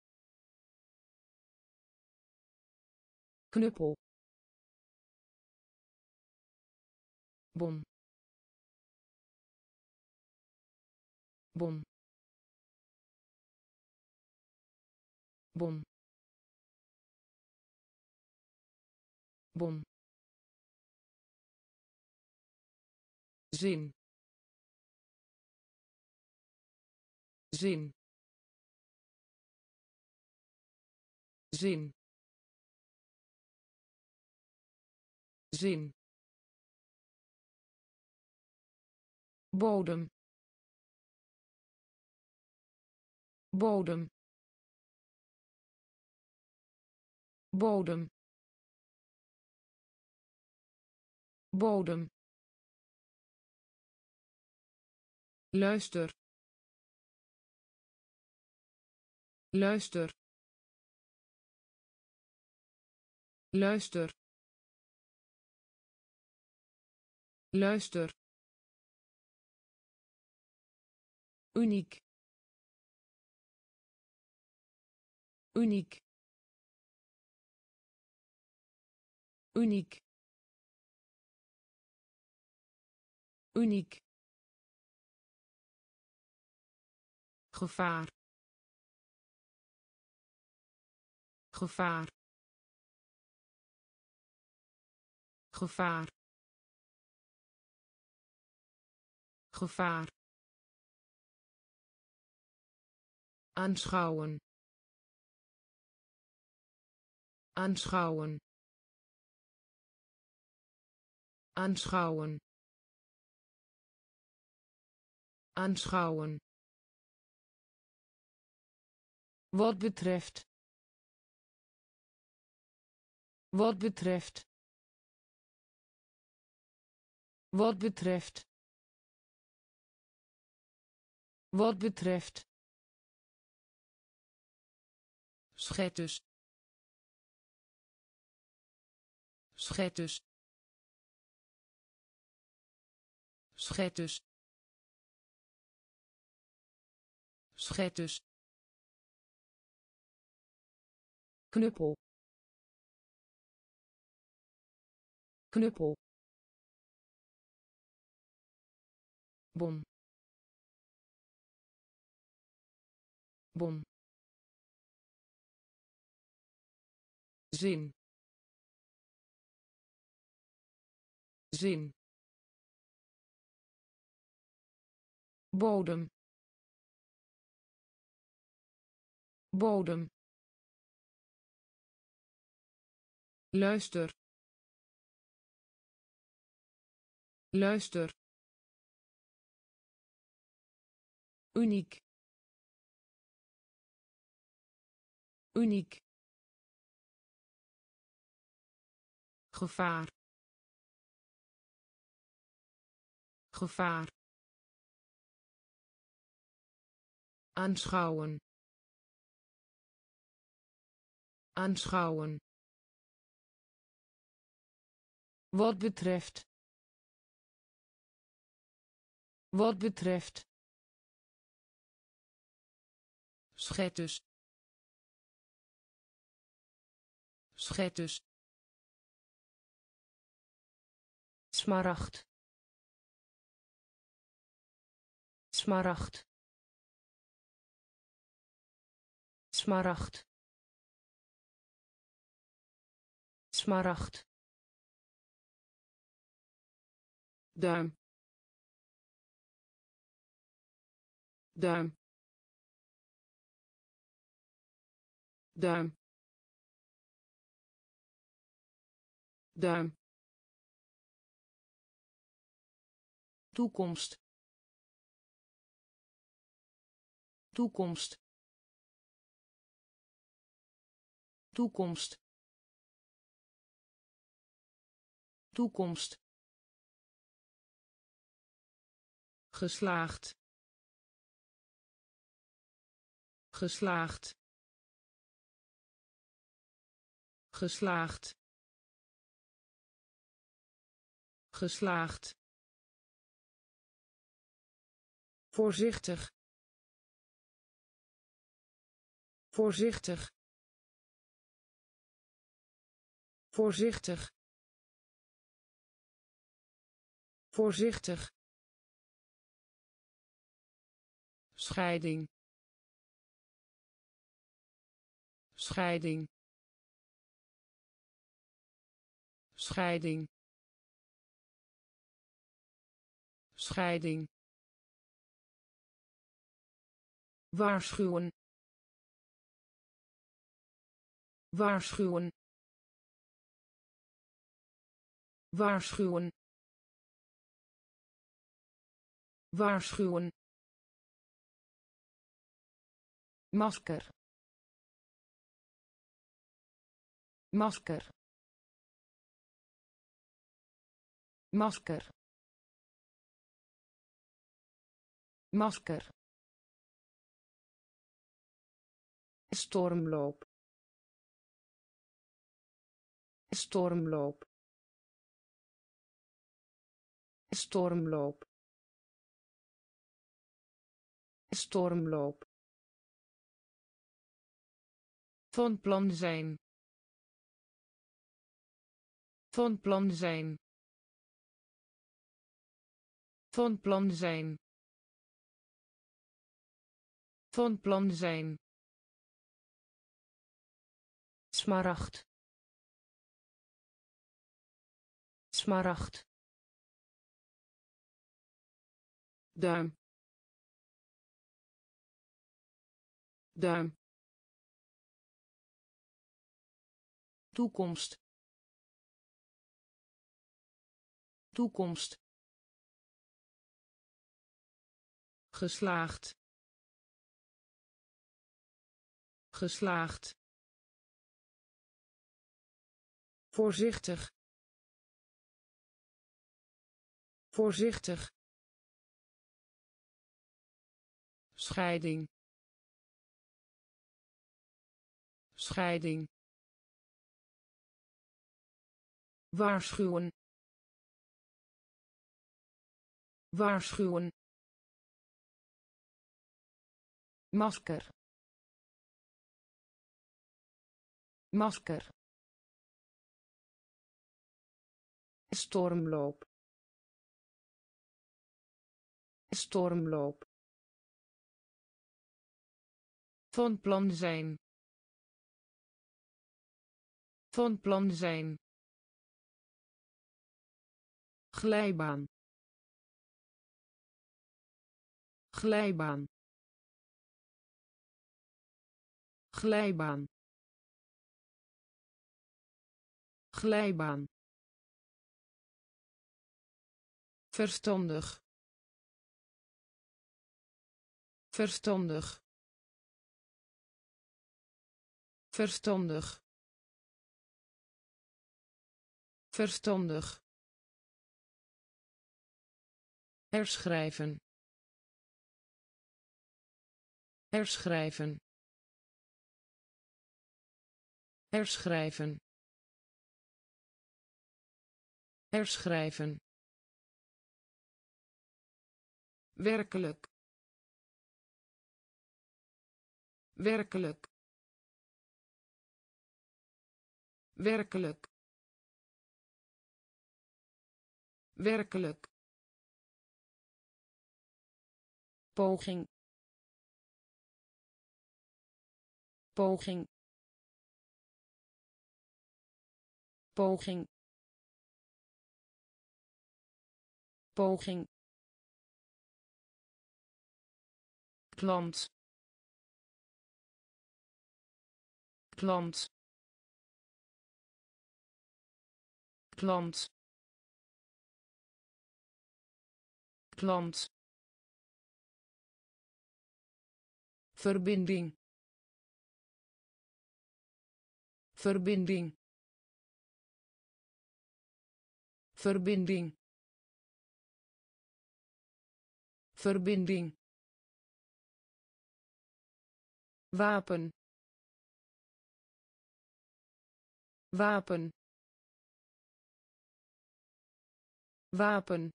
Knuppel. Bon bon bon bon zin. Zin. Zin. Zin. Bodem. Bodem. Bodem. Bodem luister. Luister. Luister. Luister. Uniek. Uniek. Uniek. Uniek gevaar. Gevaar. Gevaar. Gevaar. Aanschouwen. Aanschouwen. Aanschouwen. Aanschouwen wat betreft. Wat betreft. Wat betreft. Wat betreft. Schetters. Schetters. Schetters. Schetters knuppel. Knuppel. Bon bon zin. Zin. Bodem. Bodem luister. Luister. Uniek. Uniek. Gevaar. Gevaar. Aanschouwen. Aanschouwen wat betreft. Wat betreft. Schetters. Schetters. Smaragd. Smaragd. Smaragd. Smaragd duim duim duim duim toekomst. Toekomst. Toekomst. Toekomst geslaagd. Geslaagd. Geslaagd. Geslaagd. Voorzichtig. Voorzichtig. Voorzichtig. Voorzichtig scheiding. Scheiding. Scheiding. Scheiding. Waarschuwen. Waarschuwen. Waarschuwen. Waarschuwen masker. Masker. Masker. Masker. Stormloop. Stormloop. Stormloop. Stormloop van plan zijn. Van plan zijn. Van plan zijn. Van plan zijn. Smaragd. Smaragd. Duim. Duim toekomst. Toekomst. Geslaagd. Geslaagd. Voorzichtig. Voorzichtig. Scheiding. Scheiding waarschuwen. Waarschuwen. Masker. Masker. Stormloop. Stormloop. Van plan zijn. Van plan zijn glijbaan. Glijbaan. Glijbaan. Glijbaan. Verstandig. Verstandig. Verstandig. Verstandig herschrijven. Herschrijven. Herschrijven. Herschrijven. Werkelijk. Werkelijk. Werkelijk. Werkelijk poging. Poging. Poging. Poging. Klant klant klant klant verbinding. Verbinding. Verbinding. Verbinding. Wapen. Wapen. Wapen.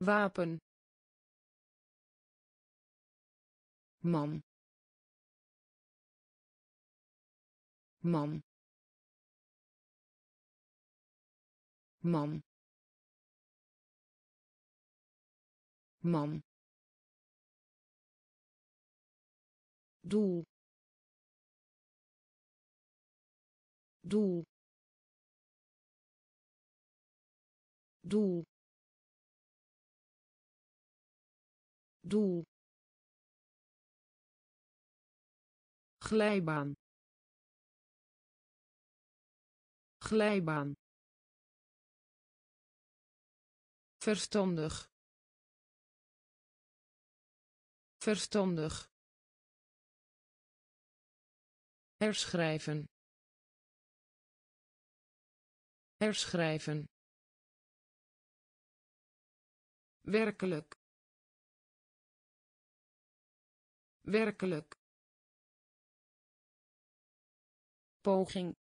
Wapen man. Man. Man. Man. Doel. Doel. Doel. Doel glijbaan. Glijbaan. Verstandig. Verstandig. Herschrijven. Herschrijven. Werkelijk. Werkelijk poging.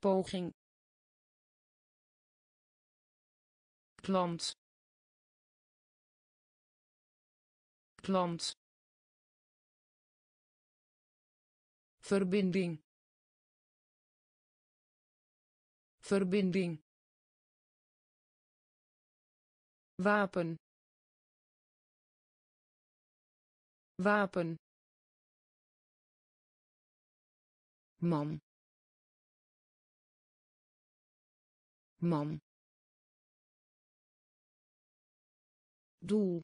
Poging. Klant klant verbinding. Verbinding. Wapen. Wapen man. Man. Doel.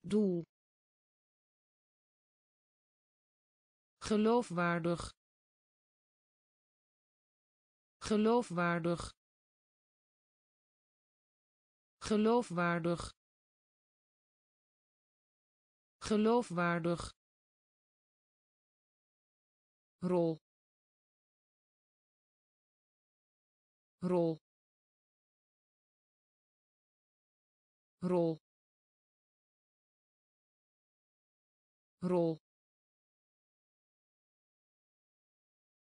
Doel. Geloofwaardig. Geloofwaardig. Geloofwaardig. Geloofwaardig rol. Rol. Rol. Rol.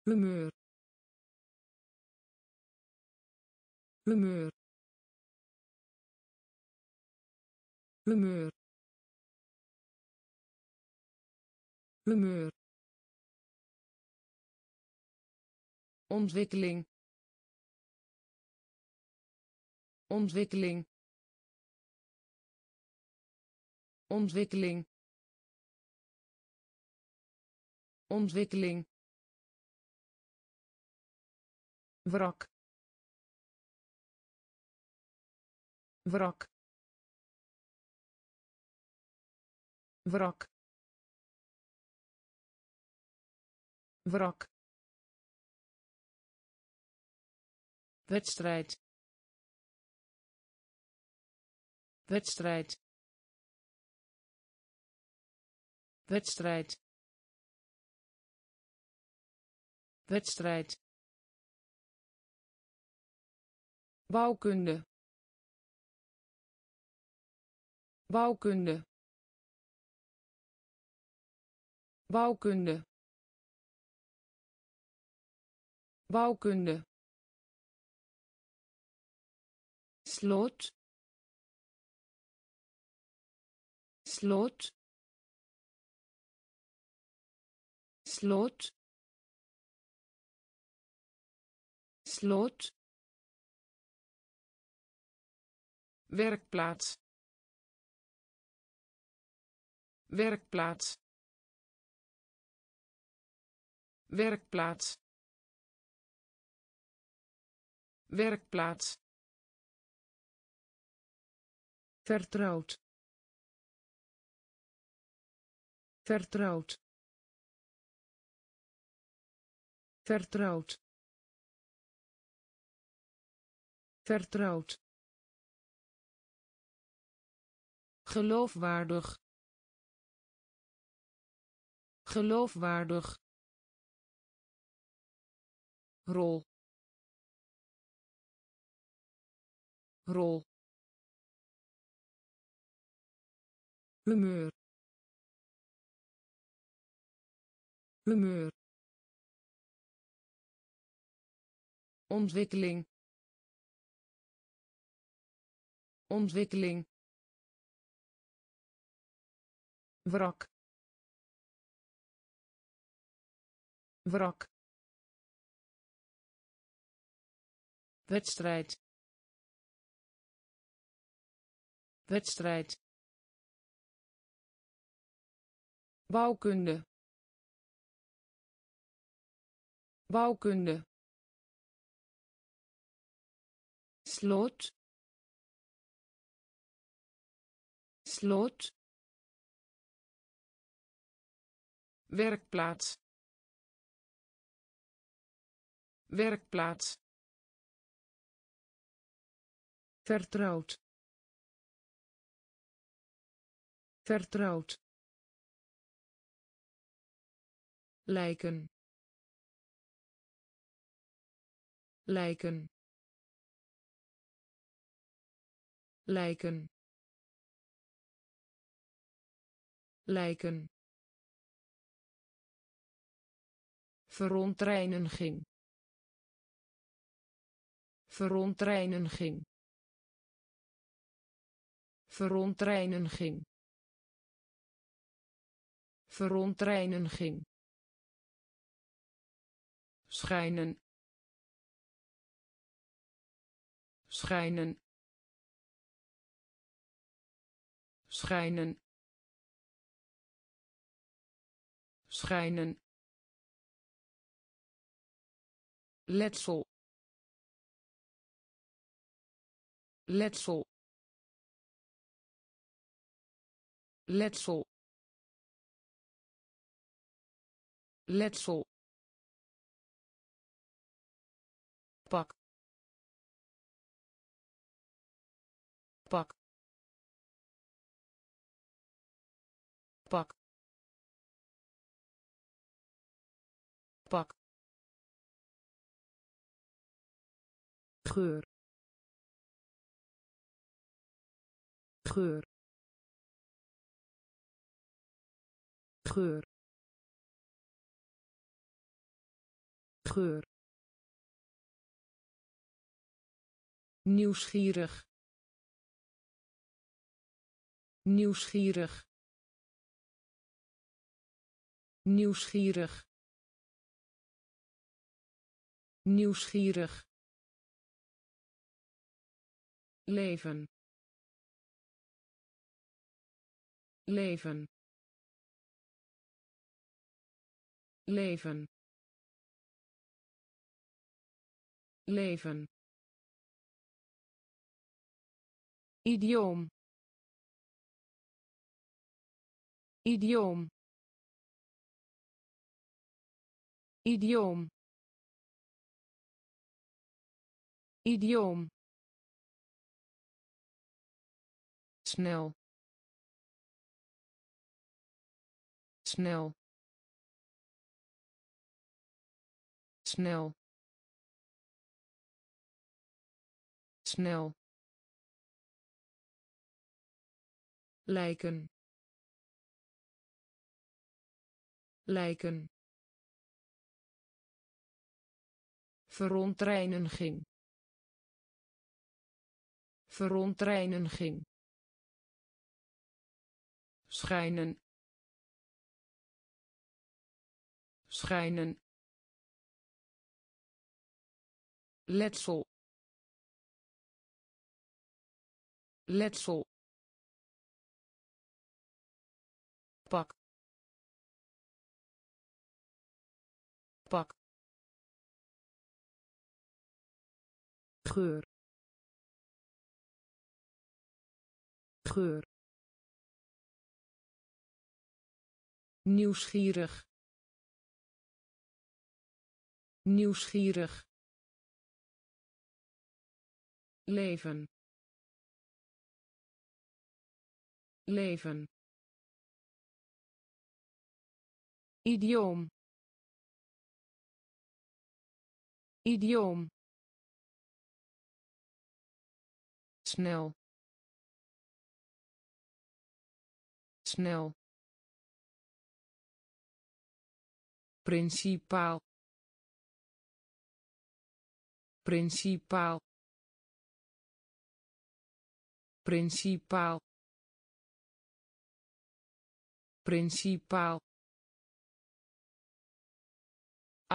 Humeur. Humeur. Humeur. Humeur ontwikkeling. Ontwikkeling. Ontwikkeling. Ontwikkeling. Wrak. Wrak. Wrak. Wrak wedstrijd wedstrijd wedstrijd wedstrijd. Bouwkunde. Bouwkunde. Bouwkunde. Bouwkunde slot slot slot slot. Werkplaats. Werkplaats. Werkplaats. Werkplaats vertrouwd. Vertrouwd. Vertrouwd. Vertrouwd. Geloofwaardig. Geloofwaardig. Rol. Rol humeur humeur ontwikkeling. Ontwikkeling. Wrak. Wrak. Wedstrijd. Wedstrijd bouwkunde. Bouwkunde. Slot. Slot. Werkplaats. Werkplaats. Vertrouwd. Vertrouwd lijken. Lijken. Lijken. Lijken. Verontreiniging verontreiniging verontreiniging verontreiniging schijnen. Schijnen. Schijnen. Schijnen. Letsel. Letsel. Letsel. Letsel pak. Pak. Pak. Pak. Geur. Geur. Geur. Geur nieuwsgierig. Nieuwsgierig. Nieuwsgierig. Nieuwsgierig. Leven. Leven. Leven. Leven idioom idioom idioom idioom snel. Snel. Snel. Snel lijken. Lijken. Verontreiniging verontreiniging schijnen. Schijnen. Letsel. Letsel pak. Pak. Geur. Geur. Nieuwsgierig. Nieuwsgierig. Leven. Leven idioom idioom snel. Snel. Principaal. Principaal. Principaal. Principaal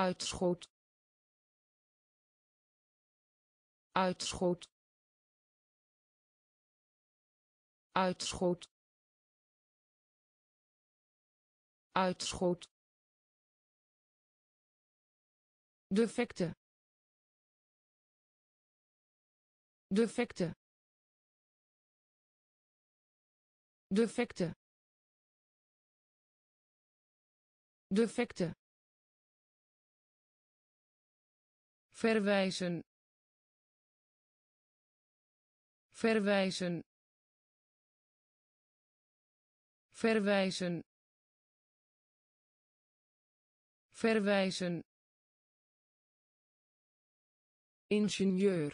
uitschot. Uitschot. Uitschot. Uitschot. Defecte. Defecte. Defecte. Defecte verwijzen verwijzen verwijzen verwijzen. Ingenieur.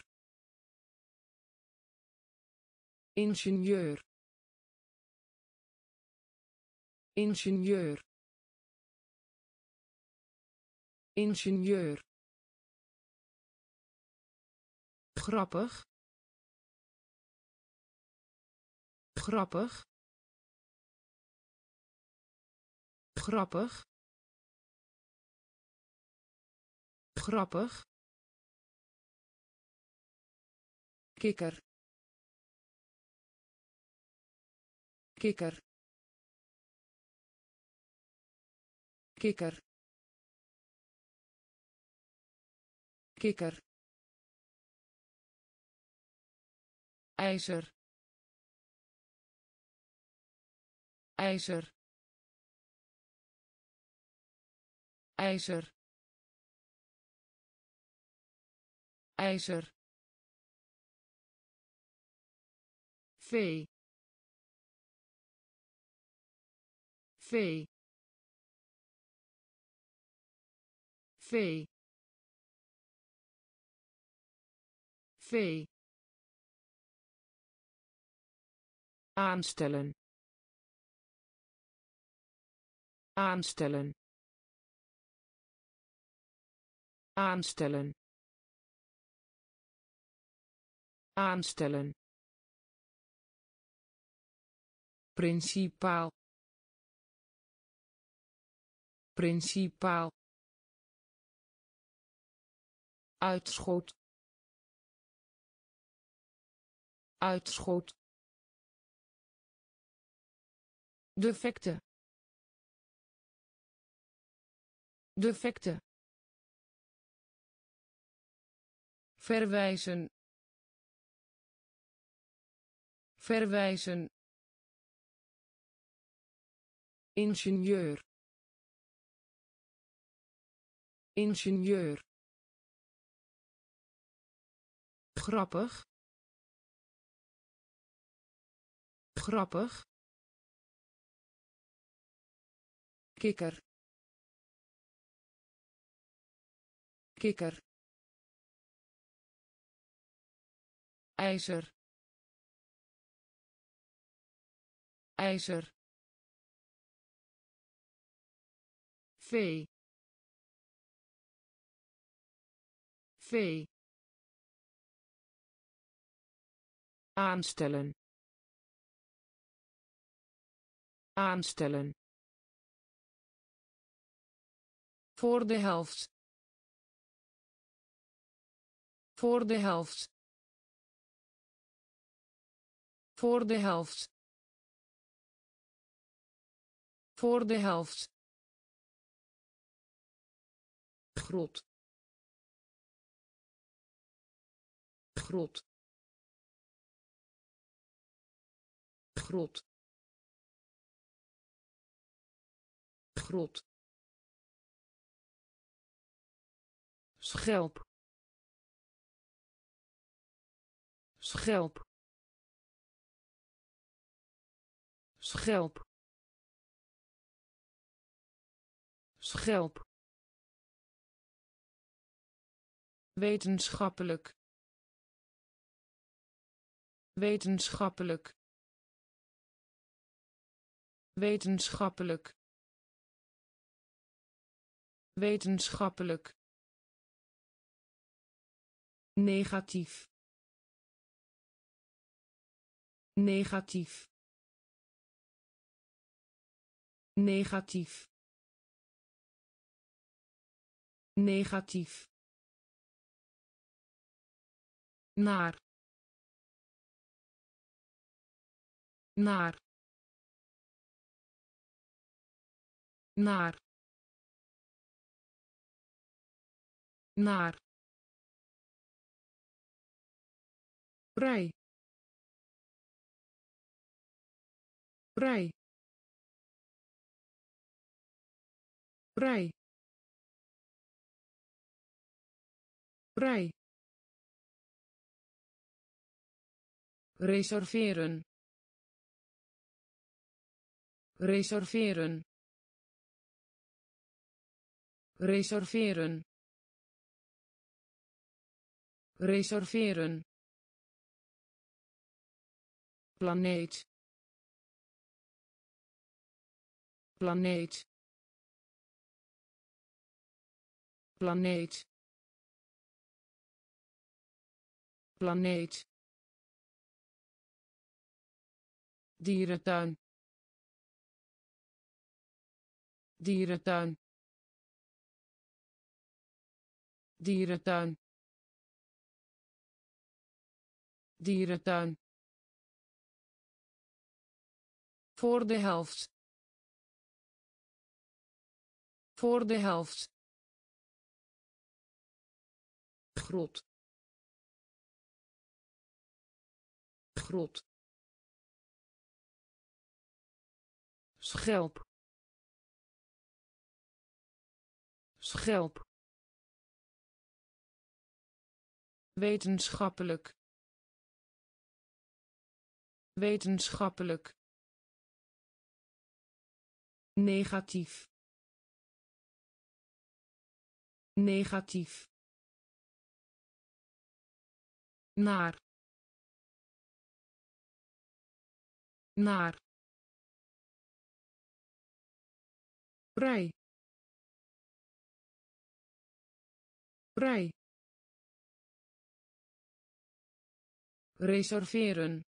Ingenieur. Ingenieur. Ingenieur grappig. Grappig. Grappig. Grappig. Kikker. Kikker. Kikker. Kikker ijzer. Ijzer. Ijzer. Ijzer. Vee vee vee vee aanstellen. Aanstellen. Aanstellen. Aanstellen. Principaal. Principaal. Uitschot. Uitschot defecte. Defecte. Verwijzen. Verwijzen. Ingenieur. Ingenieur. Grappig. Grappig kikker. Kikker. Ijzer. Ijzer. Vee. Vee. Aanstellen. Aanstellen Voor de helft. Voor de helft. Voor de helft. Voor de helft. grot grot grot grot schelp. Schelp. Schelp. Schelp. Wetenschappelijk. Wetenschappelijk. Wetenschappelijk. Wetenschappelijk negatief. Negatief. Negatief. Negatief. Naar. Naar. Naar. Naar vrij vrij vrij vrij reserveren. Reserveren. Reserveren. Reserveren planeet. Planeet. Planeet. Planeet. Dierentuin. Dierentuin. Dierentuin. Dierentuin voor de helft. Voor de helft. Grot. Grot. Schelp. Schelp. Wetenschappelijk. Wetenschappelijk negatief. Negatief. Naar. Naar. Vrij vrij reserveren.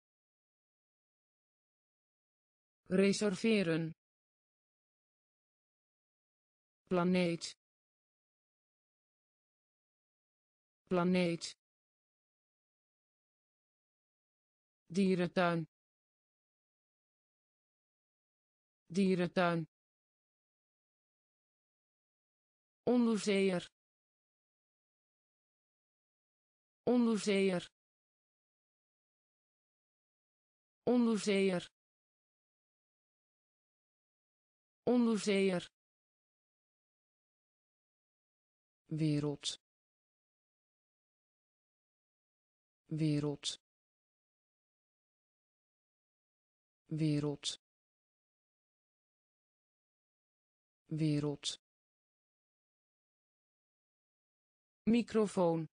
Reserveren planeet. Planeet. Dierentuin. Dierentuin. Onderzeeër. Onderzeeër. Onderzeeër. Onderzeeër wereld. Wereld. Wereld. Wereld. Microfoon.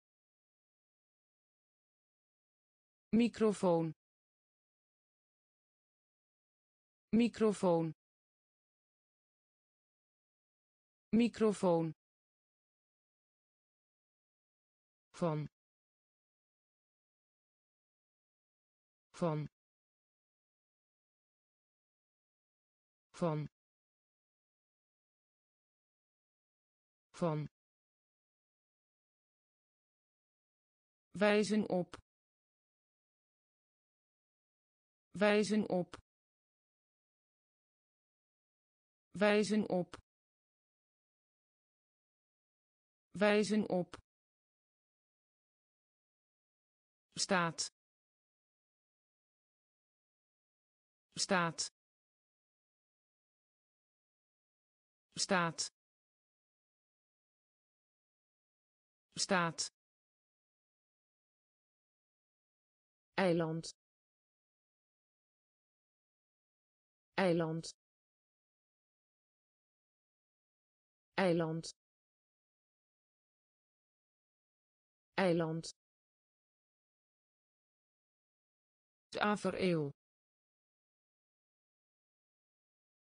Microfoon. Microfoon. Microfoon van. Van. Van. Van. Wijzen op. Wijzen op. Wijzen op. Wijzen op staat. Staat. Staat. Staat. Eiland. Eiland. Eiland. Eiland tafereel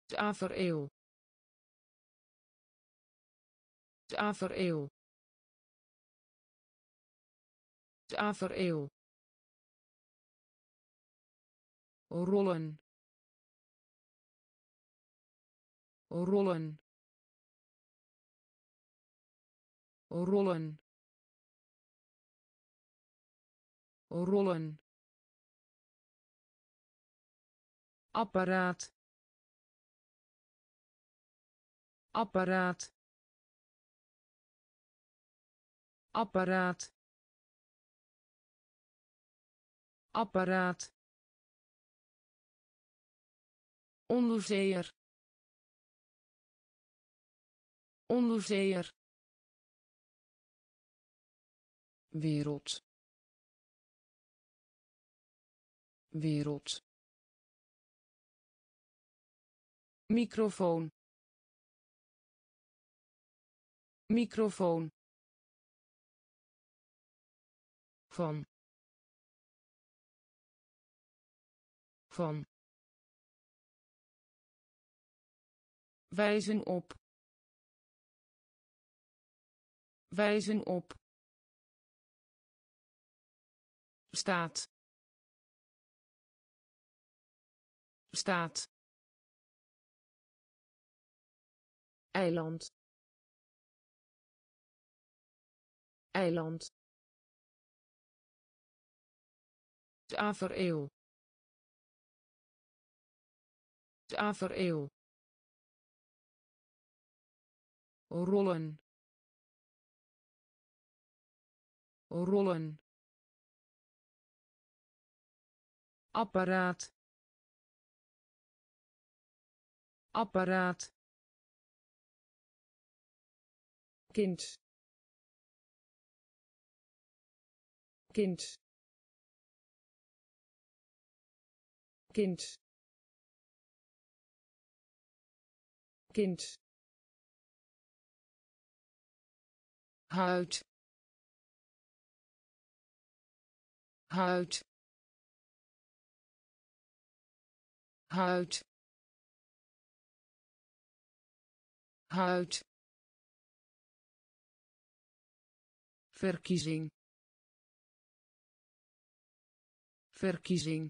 tafereel tafereel tafereel rollen. Rollen. Rollen. Rollen apparaat. Apparaat. Apparaat. Apparaat. Onderzeeër. Onderzeeër. Wereld. Wereld microfoon. Microfoon. Van. Van. Wijzen op. Wijzen op. Staat. Staat eiland. Eiland. Tafereel tafereel rollen. Rollen. Apparaat. Apparaat kind. Kind. Kind. Kind. Huid huid huid huid verkiezing. Verkiezing.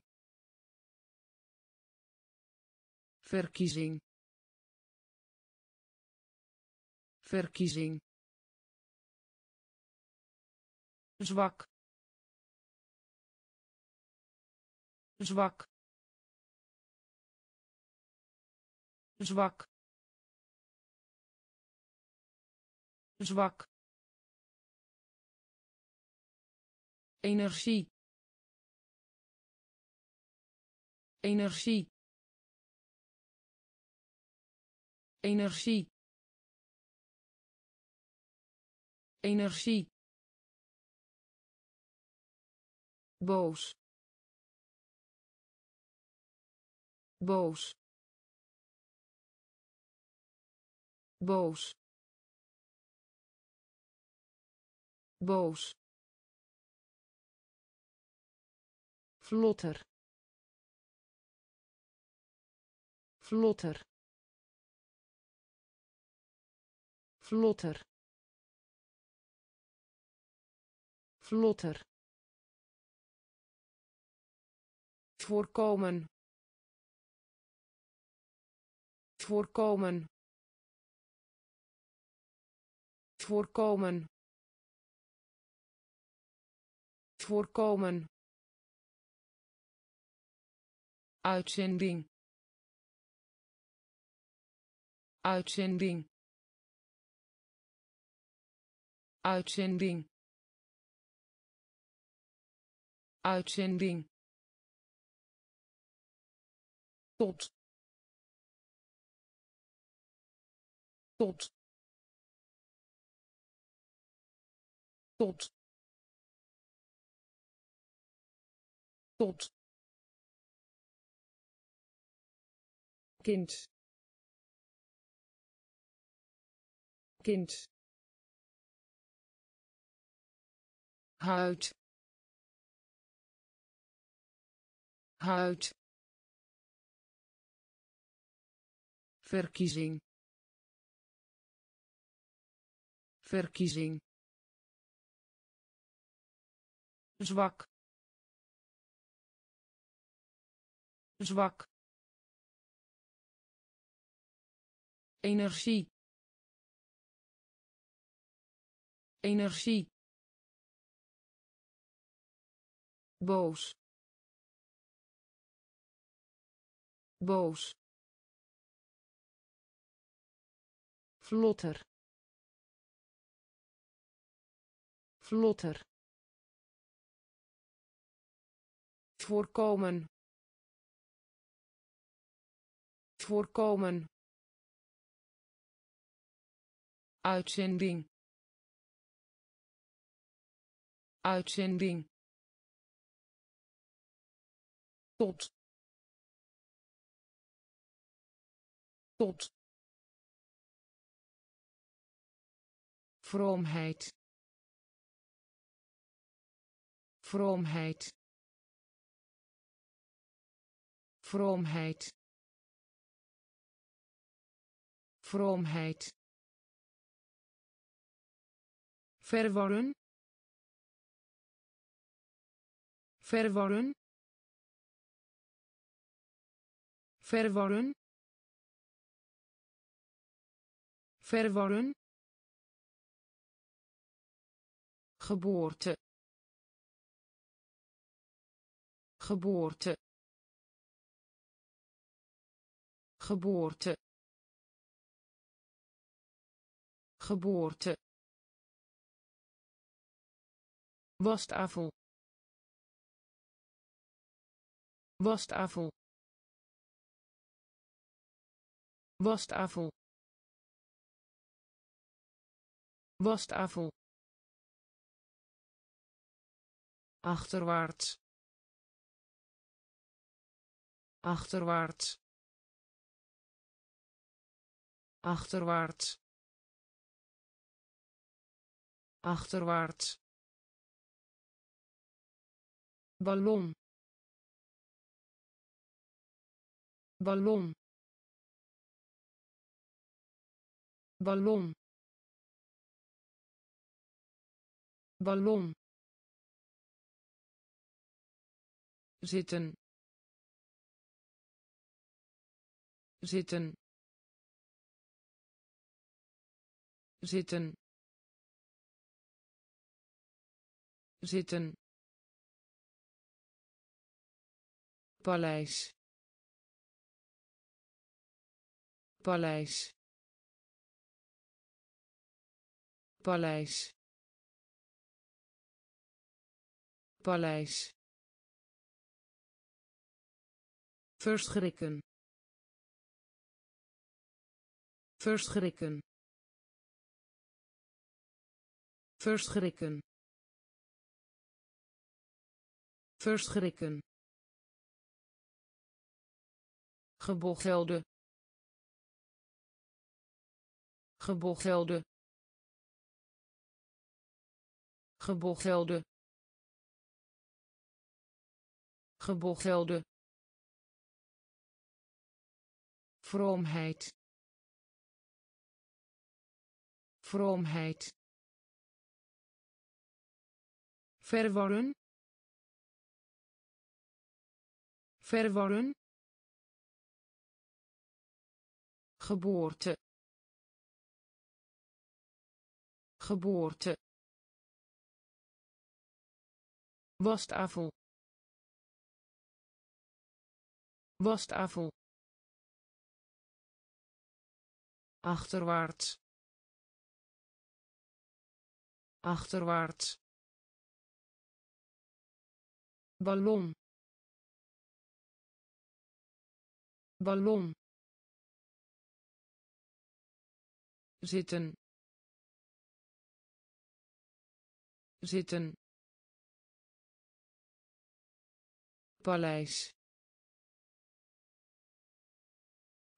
Verkiezing. Verkiezing. Zwak. Zwak. Zwak. Zwak energie. Energie. Energie. Energie. Boos. Boos. Boos. Boos vlotter. Vlotter. Vlotter. Vlotter. Voorkomen. Voorkomen. Voorkomen. Voorkomen uitzending. Uitzending. Uitzending. Uitzending. Tot. Tot. Tot. Tot kind. Kind. Huid huid verkiezing. Verkiezing. Zwak. Zwak energie. Energie. Boos. Boos. Vlotter. Vlotter. Voorkomen. Voorkomen uitzending. Uitzending. Tot. Tot. Vroomheid. Vroomheid. Vroomheid. Vroomheid verworren verworren verworren verworren geboorte. Geboorte. Geboorte. Geboorte wastafel wastafel wastafel wastafel achterwaarts. Achterwaarts. Achterwaarts. Achterwaarts ballon ballon ballon ballon. Zitten. Zitten. Zitten. Zitten paleis. Paleis. Paleis. Paleis. Verschrikken. Verschrikken. Verschrikken. Verschrikken gebochelde gebochelde gebochelde gebochelde vroomheid. Vroomheid. Verworren verworren geboorte. Geboorte. Wastafel wastafel achterwaarts. Achterwaarts. Ballon. Ballon zitten. Zitten. Paleis.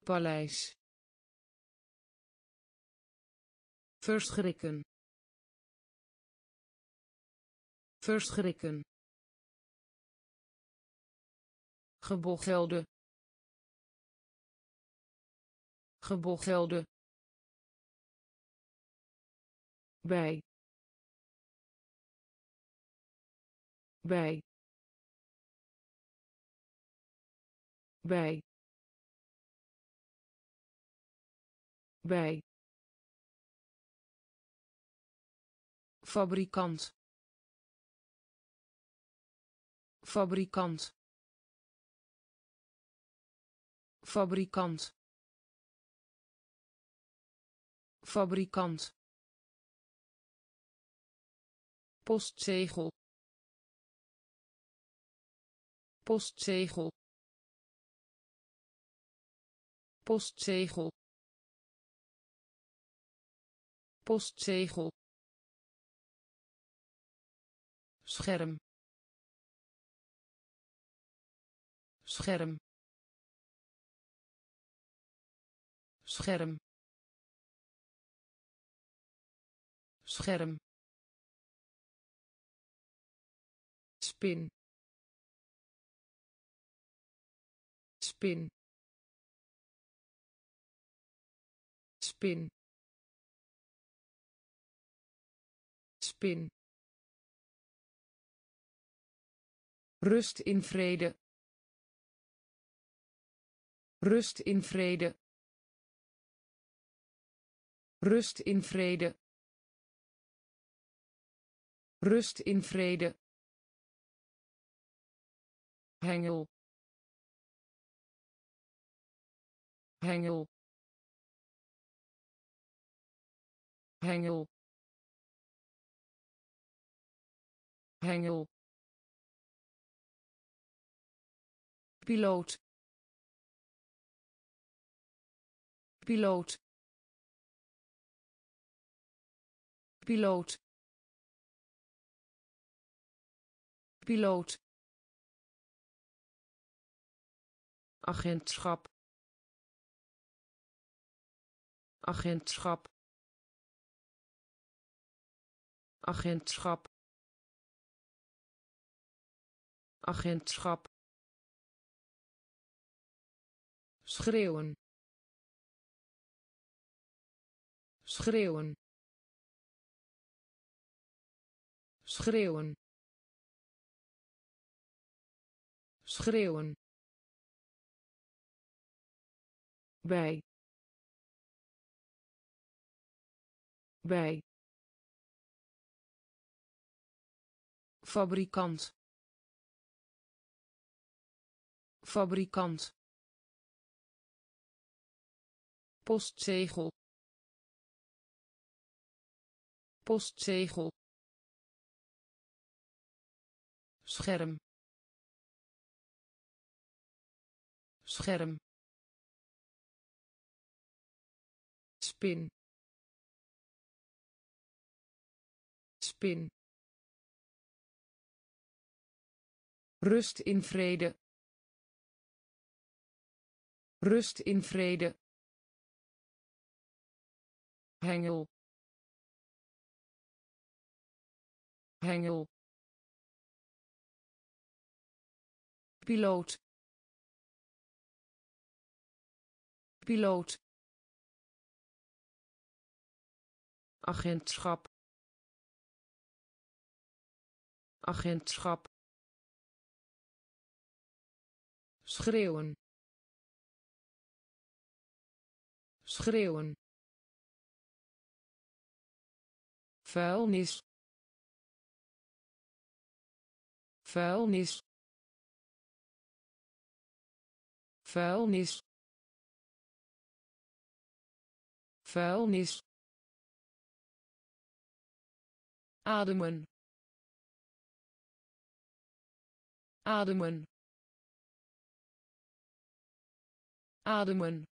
Paleis. Verschrikken. Verschrikken. Gebochelde. Gebochelde bij. Bij. Bij. Bij. Fabrikant. Fabrikant. Fabrikant. Fabrikant postzegel. Postzegel. Postzegel. Postzegel. Scherm. Scherm. Scherm. Scherm spin. Spin. Spin. Spin. Rust in vrede. Rust in vrede. Rust in vrede. Rust in vrede hengel hengel hengel hengel. Piloot piloot. Piloot piloot agentschap. Agentschap. Agentschap. Agentschap. Schreeuwen. Schreeuwen. Schreeuwen. Schreeuwen bij. Bij. Fabrikant. Fabrikant. Postzegel. Postzegel. Scherm. Scherm spin. Spin. Rust in vrede. Rust in vrede. Hengel. Hengel. Piloot. Piloot agentschap. Agentschap. Schreeuwen. Schreeuwen. Vuilnis. Vuilnis. Vuilnis. Vuilnis ademen. Ademen. Ademen.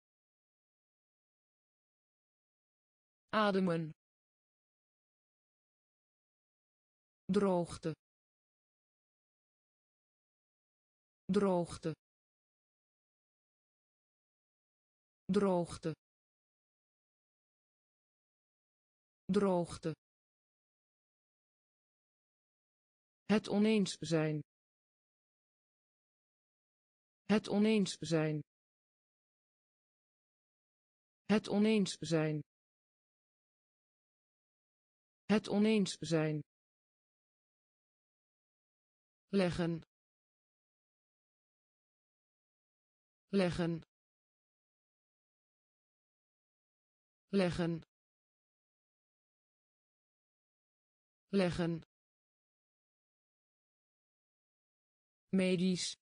Ademen. Droogte. Droogte. Droogte. Droogte het oneens zijn het oneens zijn het oneens zijn Het oneens zijn. Leggen. Leggen. Leggen. Leggen. Medisch.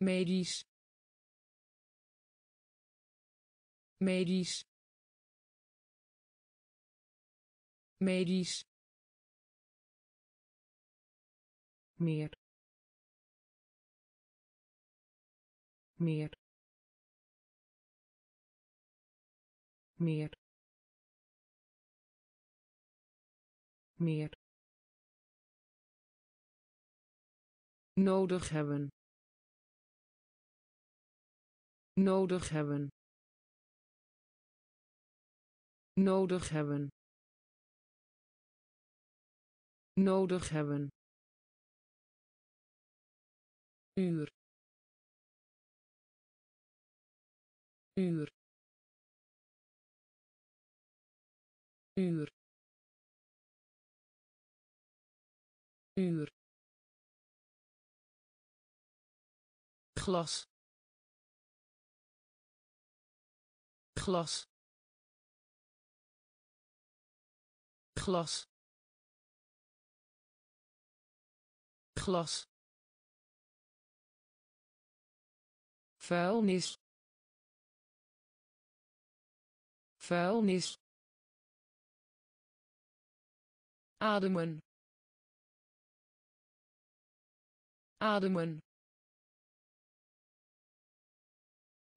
Medisch. Medisch. Medisch. Meer. Meer. Meer. Meer nodig hebben. Nodig hebben. Nodig hebben. Nodig hebben. Uur. Uur. Uur. Uur glas. Glas. Glas. Glas. Vuilnis. Vuilnis. Ademen. Ademen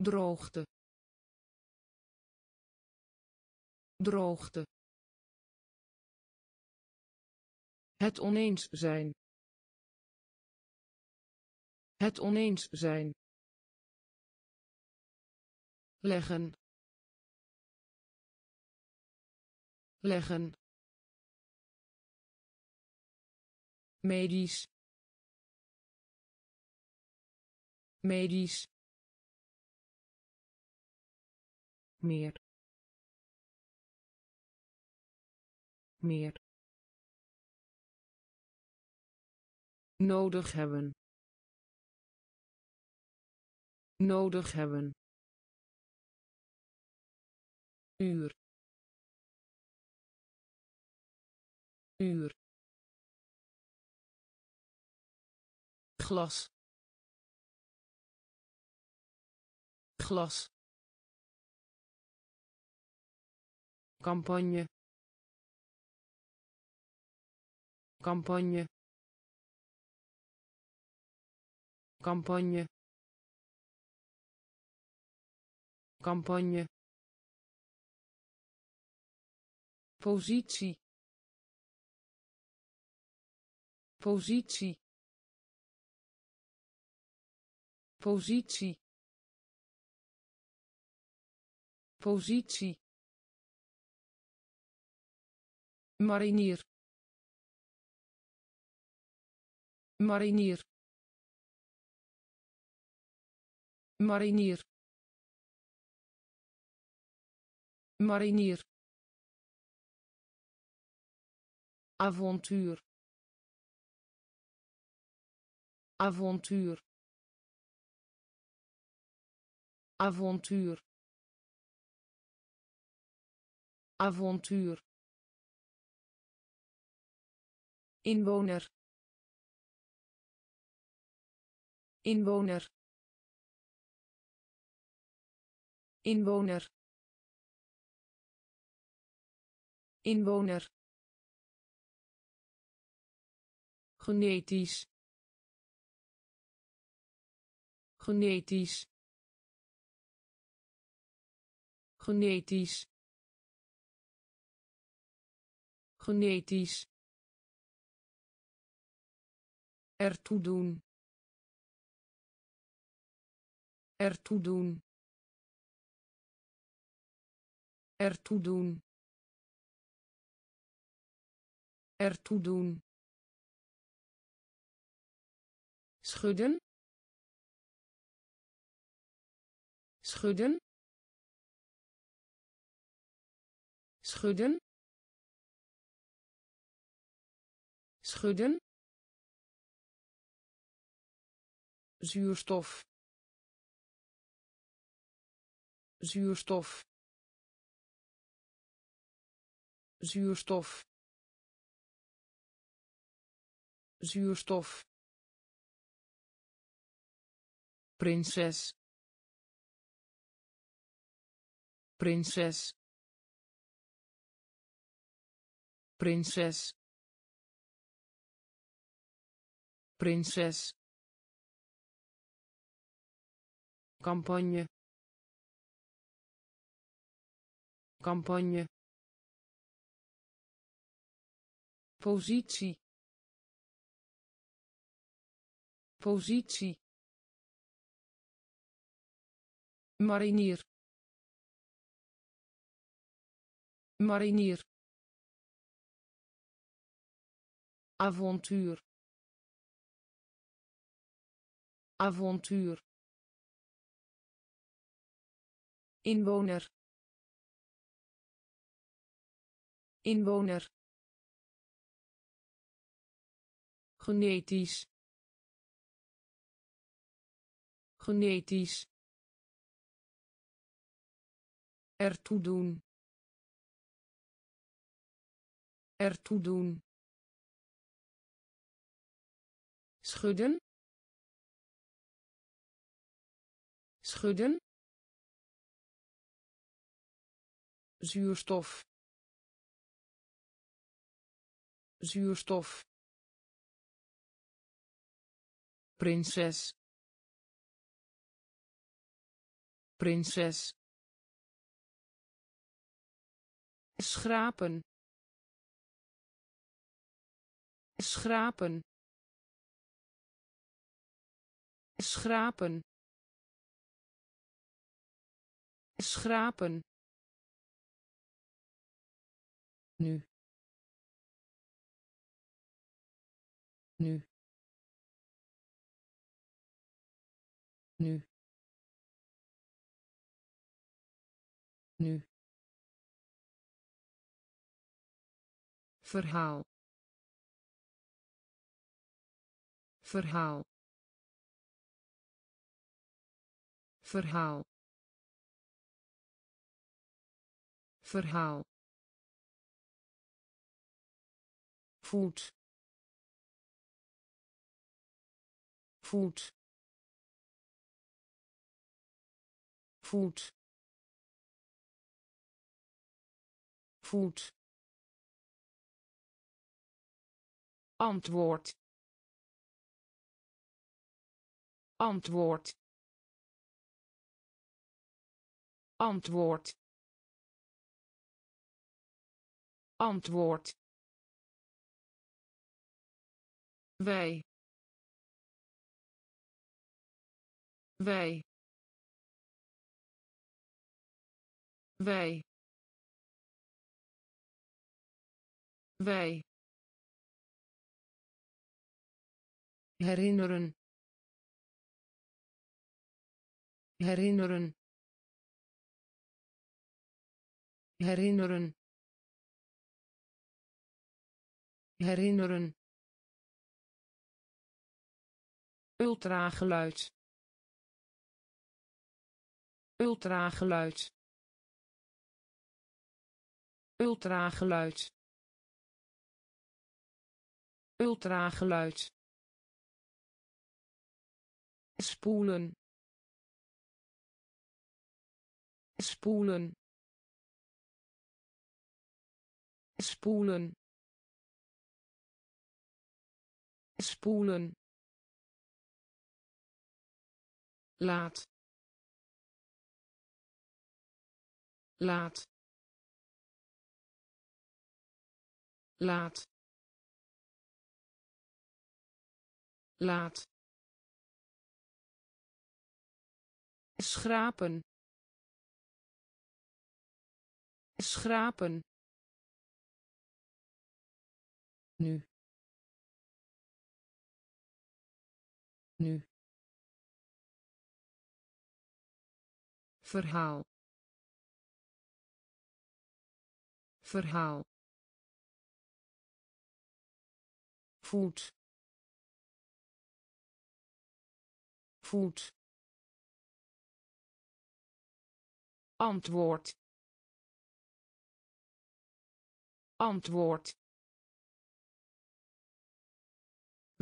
droogte. Droogte. Het oneens zijn. Het oneens zijn. Leggen. Leggen. Medisch. Medisch meer. Meer. Nodig hebben. Nodig hebben. Uur. Uur. Glas. Glas campagne. Campagne. Campagne. Campagne. Positie. Positie. Positie. Positie marinier marinier marinier marinier. Avontuur avontuur. Avontuur avontuur inwoner. Inwoner. Inwoner. Inwoner. Genetisch. Genetisch. Genetisch. Genetisch ertoe doen. Ertoe doen. Ertoe doen. Ertoe doen. Schudden. Schudden. Schudden. Schudden zuurstof. Zuurstof. Zuurstof. Zuurstof. Prinses. Prinses. Prinses. Prinses campagne. Campagne. Positie. Positie. Marinier. Marinier. Avontuur. Avontuur inwoner. Inwoner. Genetisch. Genetisch. Ertoe doen. Ertoe doen. Schudden. Schudden zuurstof. Zuurstof. Prinses. Prinses. Schrapen. Schrapen. Schrapen. Schrapen nu. Nu. Nu. Nu. Verhaal. Verhaal. Verhaal. Verhaal voet voet voet voet antwoord. Antwoord. Antwoord. Antwoord wij. Wij. Wij. Wij. Herinneren. Herinneren. Herinneren. Herinneren ultrageluid. Ultrageluid. Ultrageluid. Ultrageluid. Spoelen. Spoelen. Spoelen. Spoelen laat. Laat. Laat. Laat. Schrapen. Schrapen. Nu. Nu verhaal. Verhaal. Voet. Voet. Antwoord. Antwoord.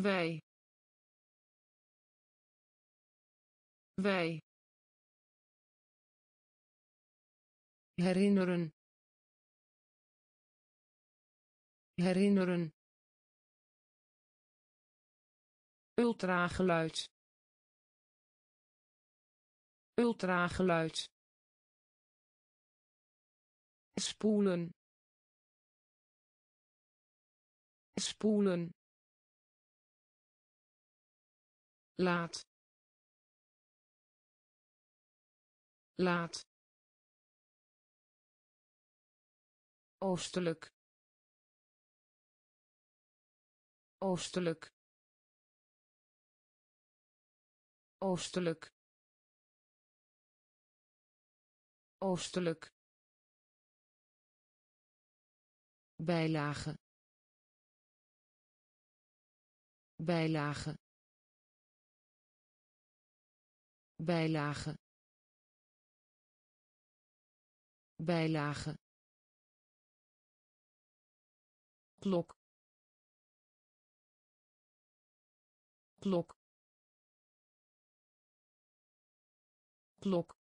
Wij. Wij herinneren. Herinneren. Ultrageluid. Ultrageluid. Spoelen. Spoelen. Laat. Laat oostelijk. Oostelijk. Oostelijk. Oostelijk. Bijlage. Bijlage. Bijlage. Bijlage klok. Klok. Klok.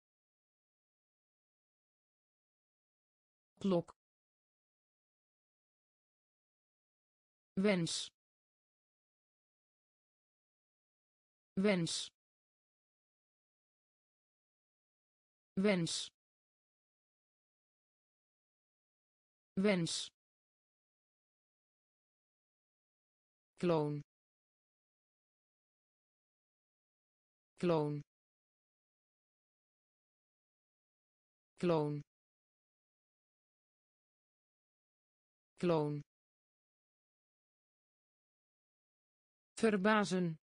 Klok. Wens. Wens. Wens. Wens kloon. Kloon. Kloon. Kloon. Verbazen.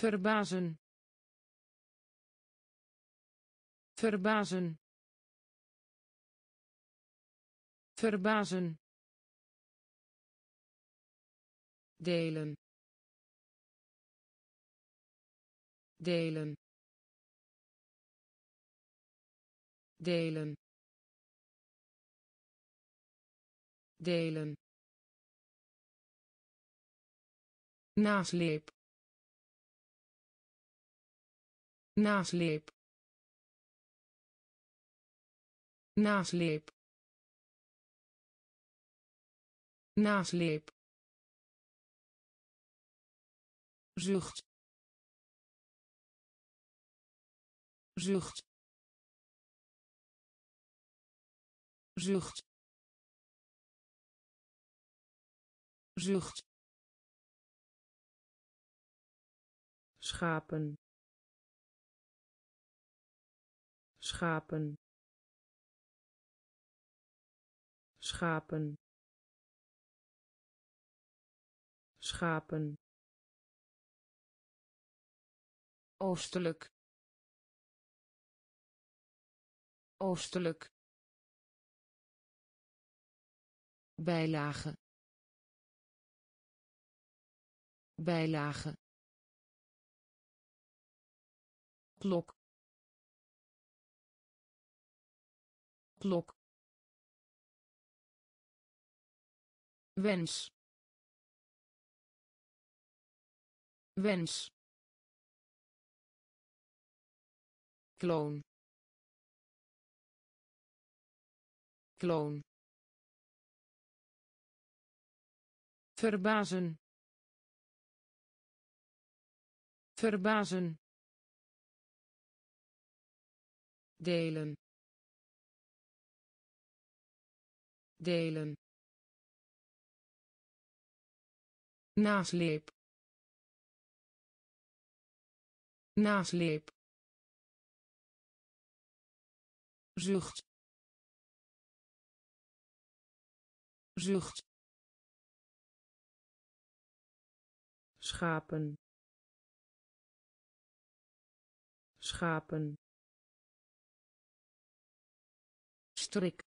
Verbazen. Verbazen. Verbazen delen. Delen. Delen. Delen. Nasleep. Nasleep. Nasleep. Nasleep zucht zucht zucht zucht. Schapen. Schapen. Schapen. Schapen oostelijk. Oostelijk. Bijlage. Bijlage. Klok. Klok. Wens. Wens kloon. Kloon. Verbazen. Verbazen. Delen. Delen. Nasleep. Nasleep zucht zucht schapen schapen strik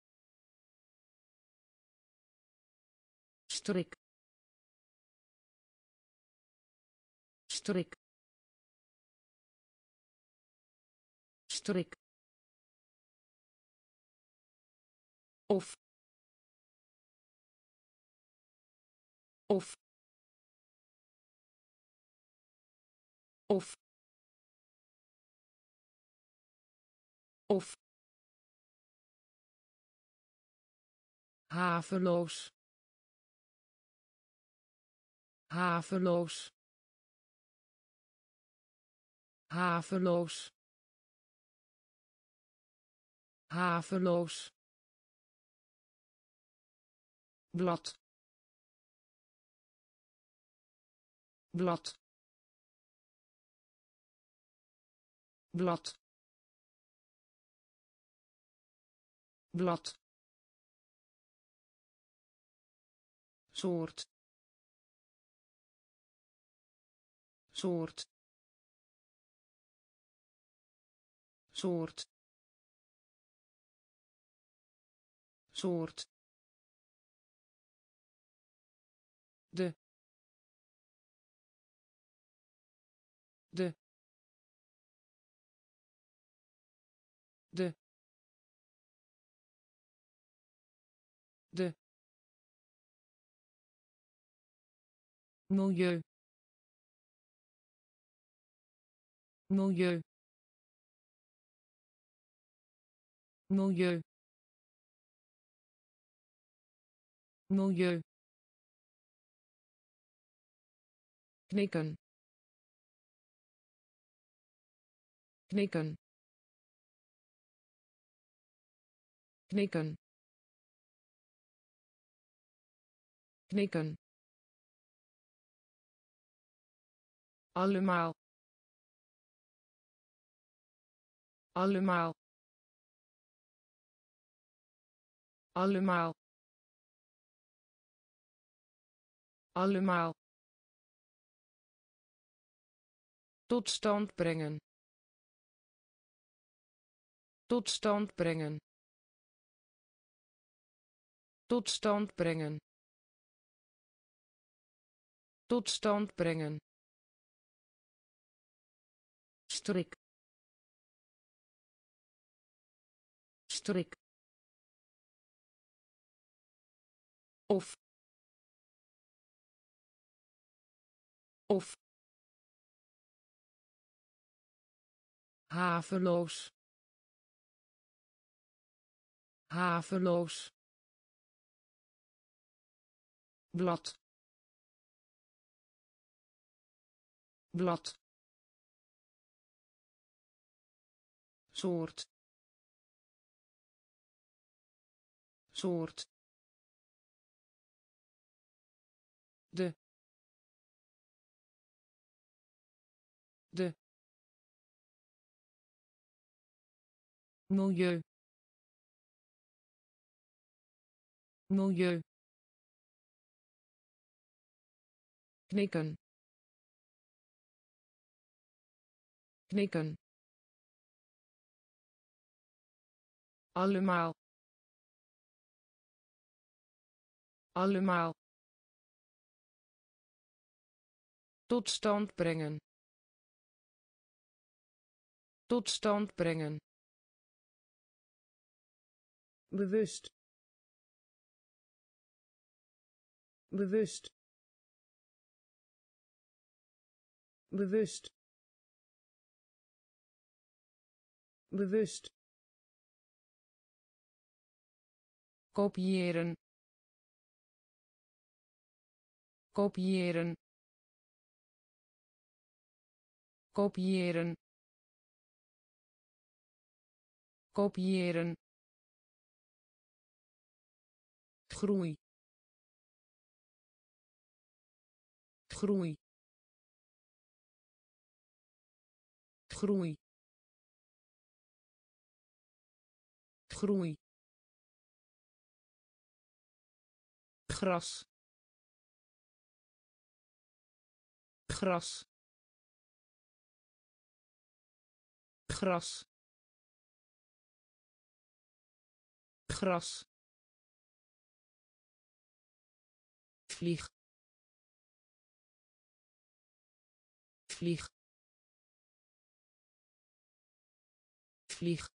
strik strik strik of. Of. Of. Of. Haveloos. Haveloos. Haveloos. Haveloos blad. Blad. Blad. Blad. Soort. Soort. Soort. Soort de. De. De. De. Milieu. Milieu. Milieu. Milieu knikken. Knikken. Knikken. Knikken. Allemaal. Allemaal. Allemaal. Allemaal tot stand brengen. Tot stand brengen. Tot stand brengen. Tot stand brengen. Strik. Strik. Of. Of haveloos. Haveloos. Blad. Blad. Soort. Soort. De. De milieu milieu knikken knikken allemaal allemaal tot stand brengen tot stand brengen bewust. Bewust. Bewust. Bewust. Kopiëren. Kopiëren. Kopiëren. Kopiëren groei. Groei. Groei. Groei. Gras. Gras. Gras. Gras vlieg. Vlieg. Vlieg.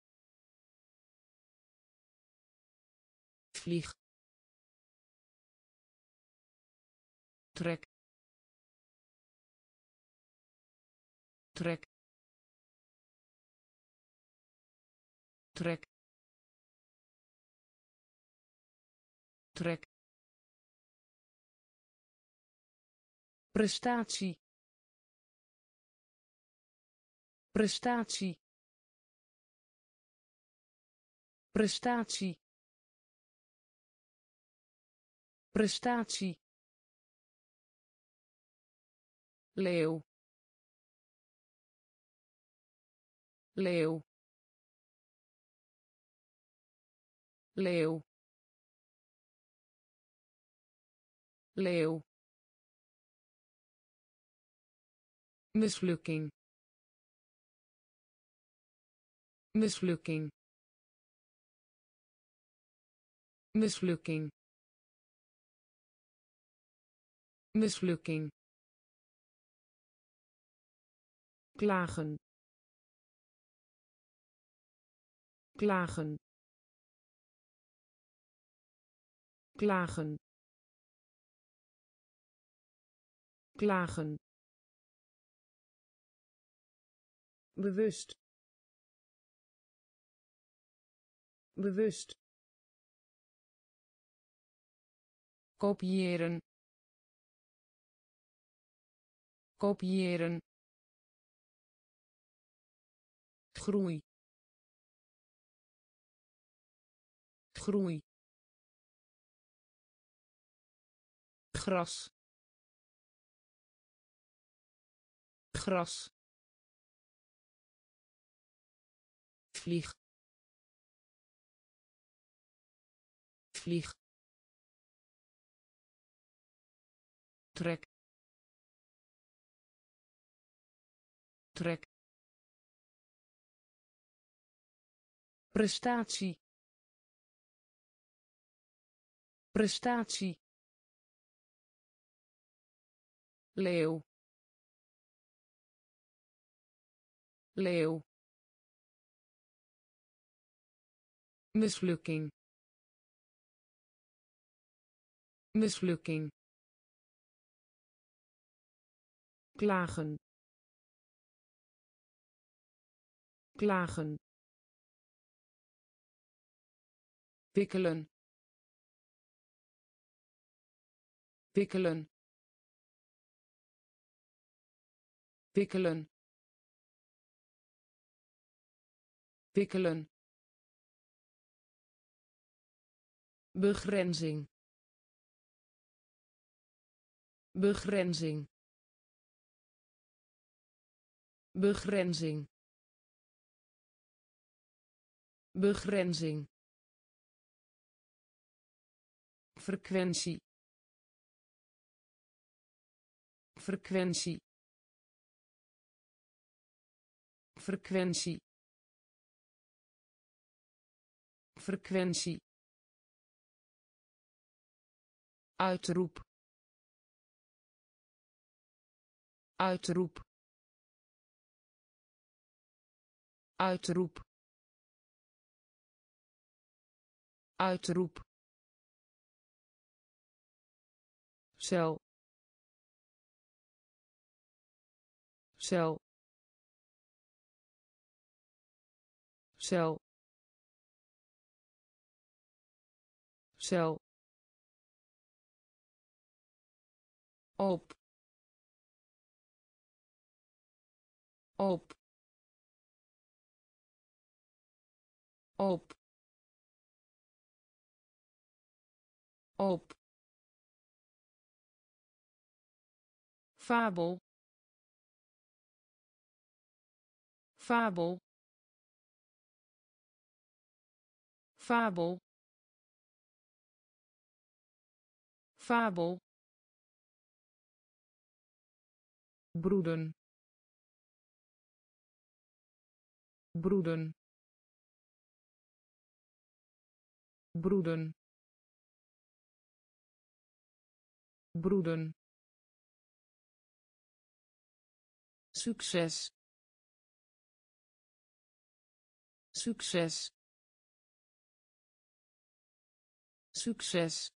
Vlieg. Trek. Trek. Trek. Trek prestatie. Prestatie. Prestatie. Prestatie. Leeuw. Leeuw. Leeuw. Leeuw mislukking mislukking mislukking mislukking klagen klagen klagen klagen bewust. Bewust. Kopiëren. Kopiëren. Groei. Groei. Gras. Gras vlieg. Vlieg. Trek. Trek. Prestatie. Prestatie. Leeuw. Leeuw mislukking mislukking klagen klagen wikkelen wikkelen wikkelen wikkelen begrenzing. Begrenzing. Begrenzing. Begrenzing. Frequentie. Frequentie. Frequentie. Frequentie uitroep. Uitroep. Uitroep. Uitroep. Cel. Cel. Cel. Cel op. Op. Op. Op. Fabel. Fabel. Fabel. Fabel broeden. Broeden. Broeden. Broeden. Succes. Succes. Succes.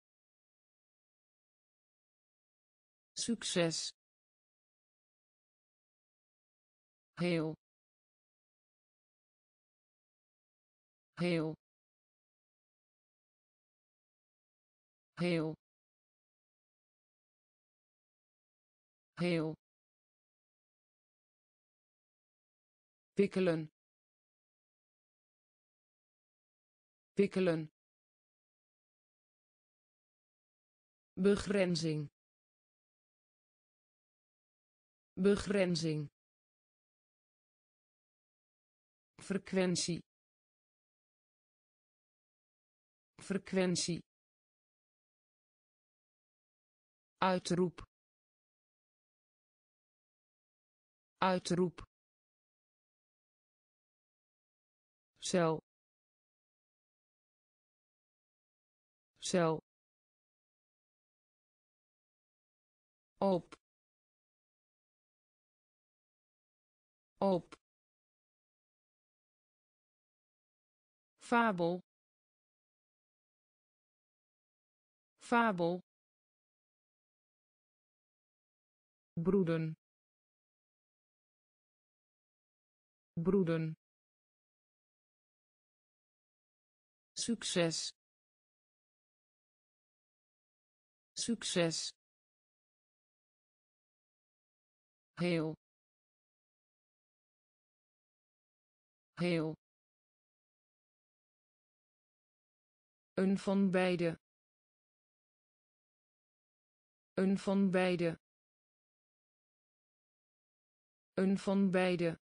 Succes heel. Heel. Heel. Heel. Wikkelen. Wikkelen. Begrenzing. Begrenzing frequentie. Frequentie. Uitroep. Uitroep. Cel. Cel. Op. Op fabel. Fabel. Broeden. Broeden. Succes. Succes. Heel. Heel een van beide. Een van beide. Een van beide.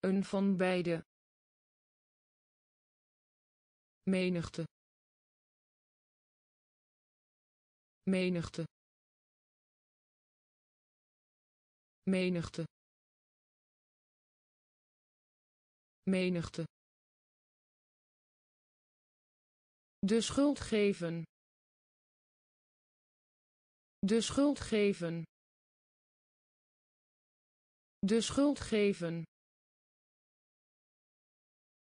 Een van beide. Menigte. Menigte. Menigte. Menigte de schuld geven. De schuld geven. De schuld geven.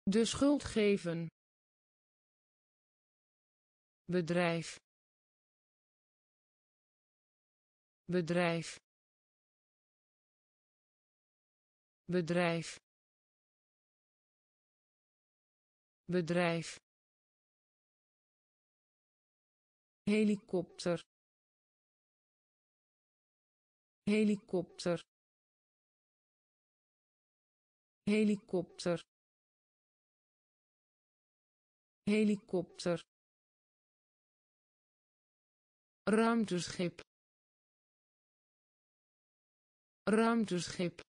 De schuld geven. Bedrijf. Bedrijf. Bedrijf. Bedrijf helikopter. Helikopter. Helikopter. Helikopter. Ruimteschip. Ruimteschip.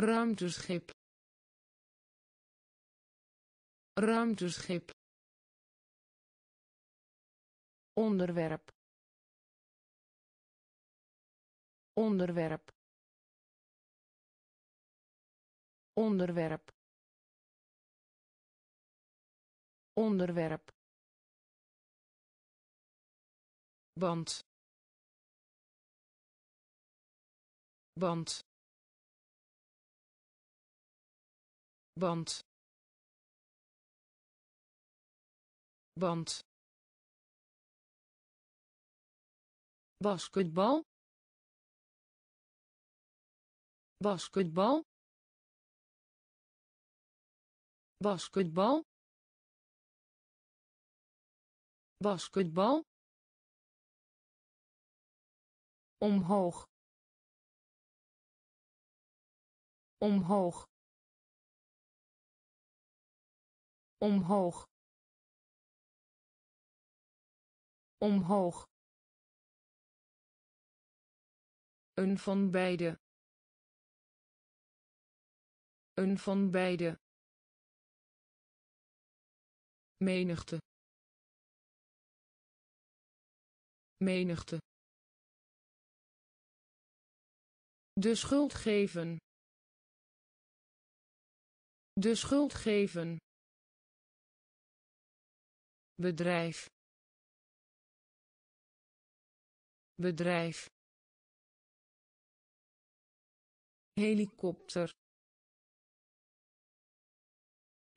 Ruimteschip. Ruimteschip onderwerp. Onderwerp. Onderwerp. Onderwerp. Band. Band. Band. Band basketbal. Basketbal. Basketbal. Basketbal. Omhoog. Omhoog. Omhoog. Omhoog een van beide een van beide menigte menigte de schuld geven De schuld geven. Bedrijf. Bedrijf. Helikopter.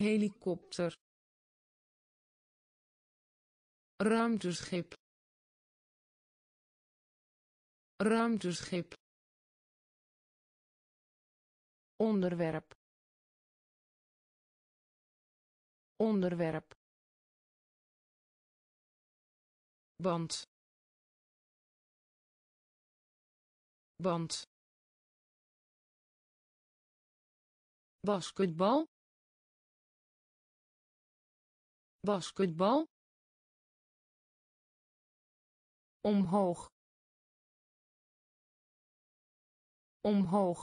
Helikopter. Ruimteschip. Ruimteschip. Onderwerp. Onderwerp. band band basketbal. Basketbal. Omhoog. Omhoog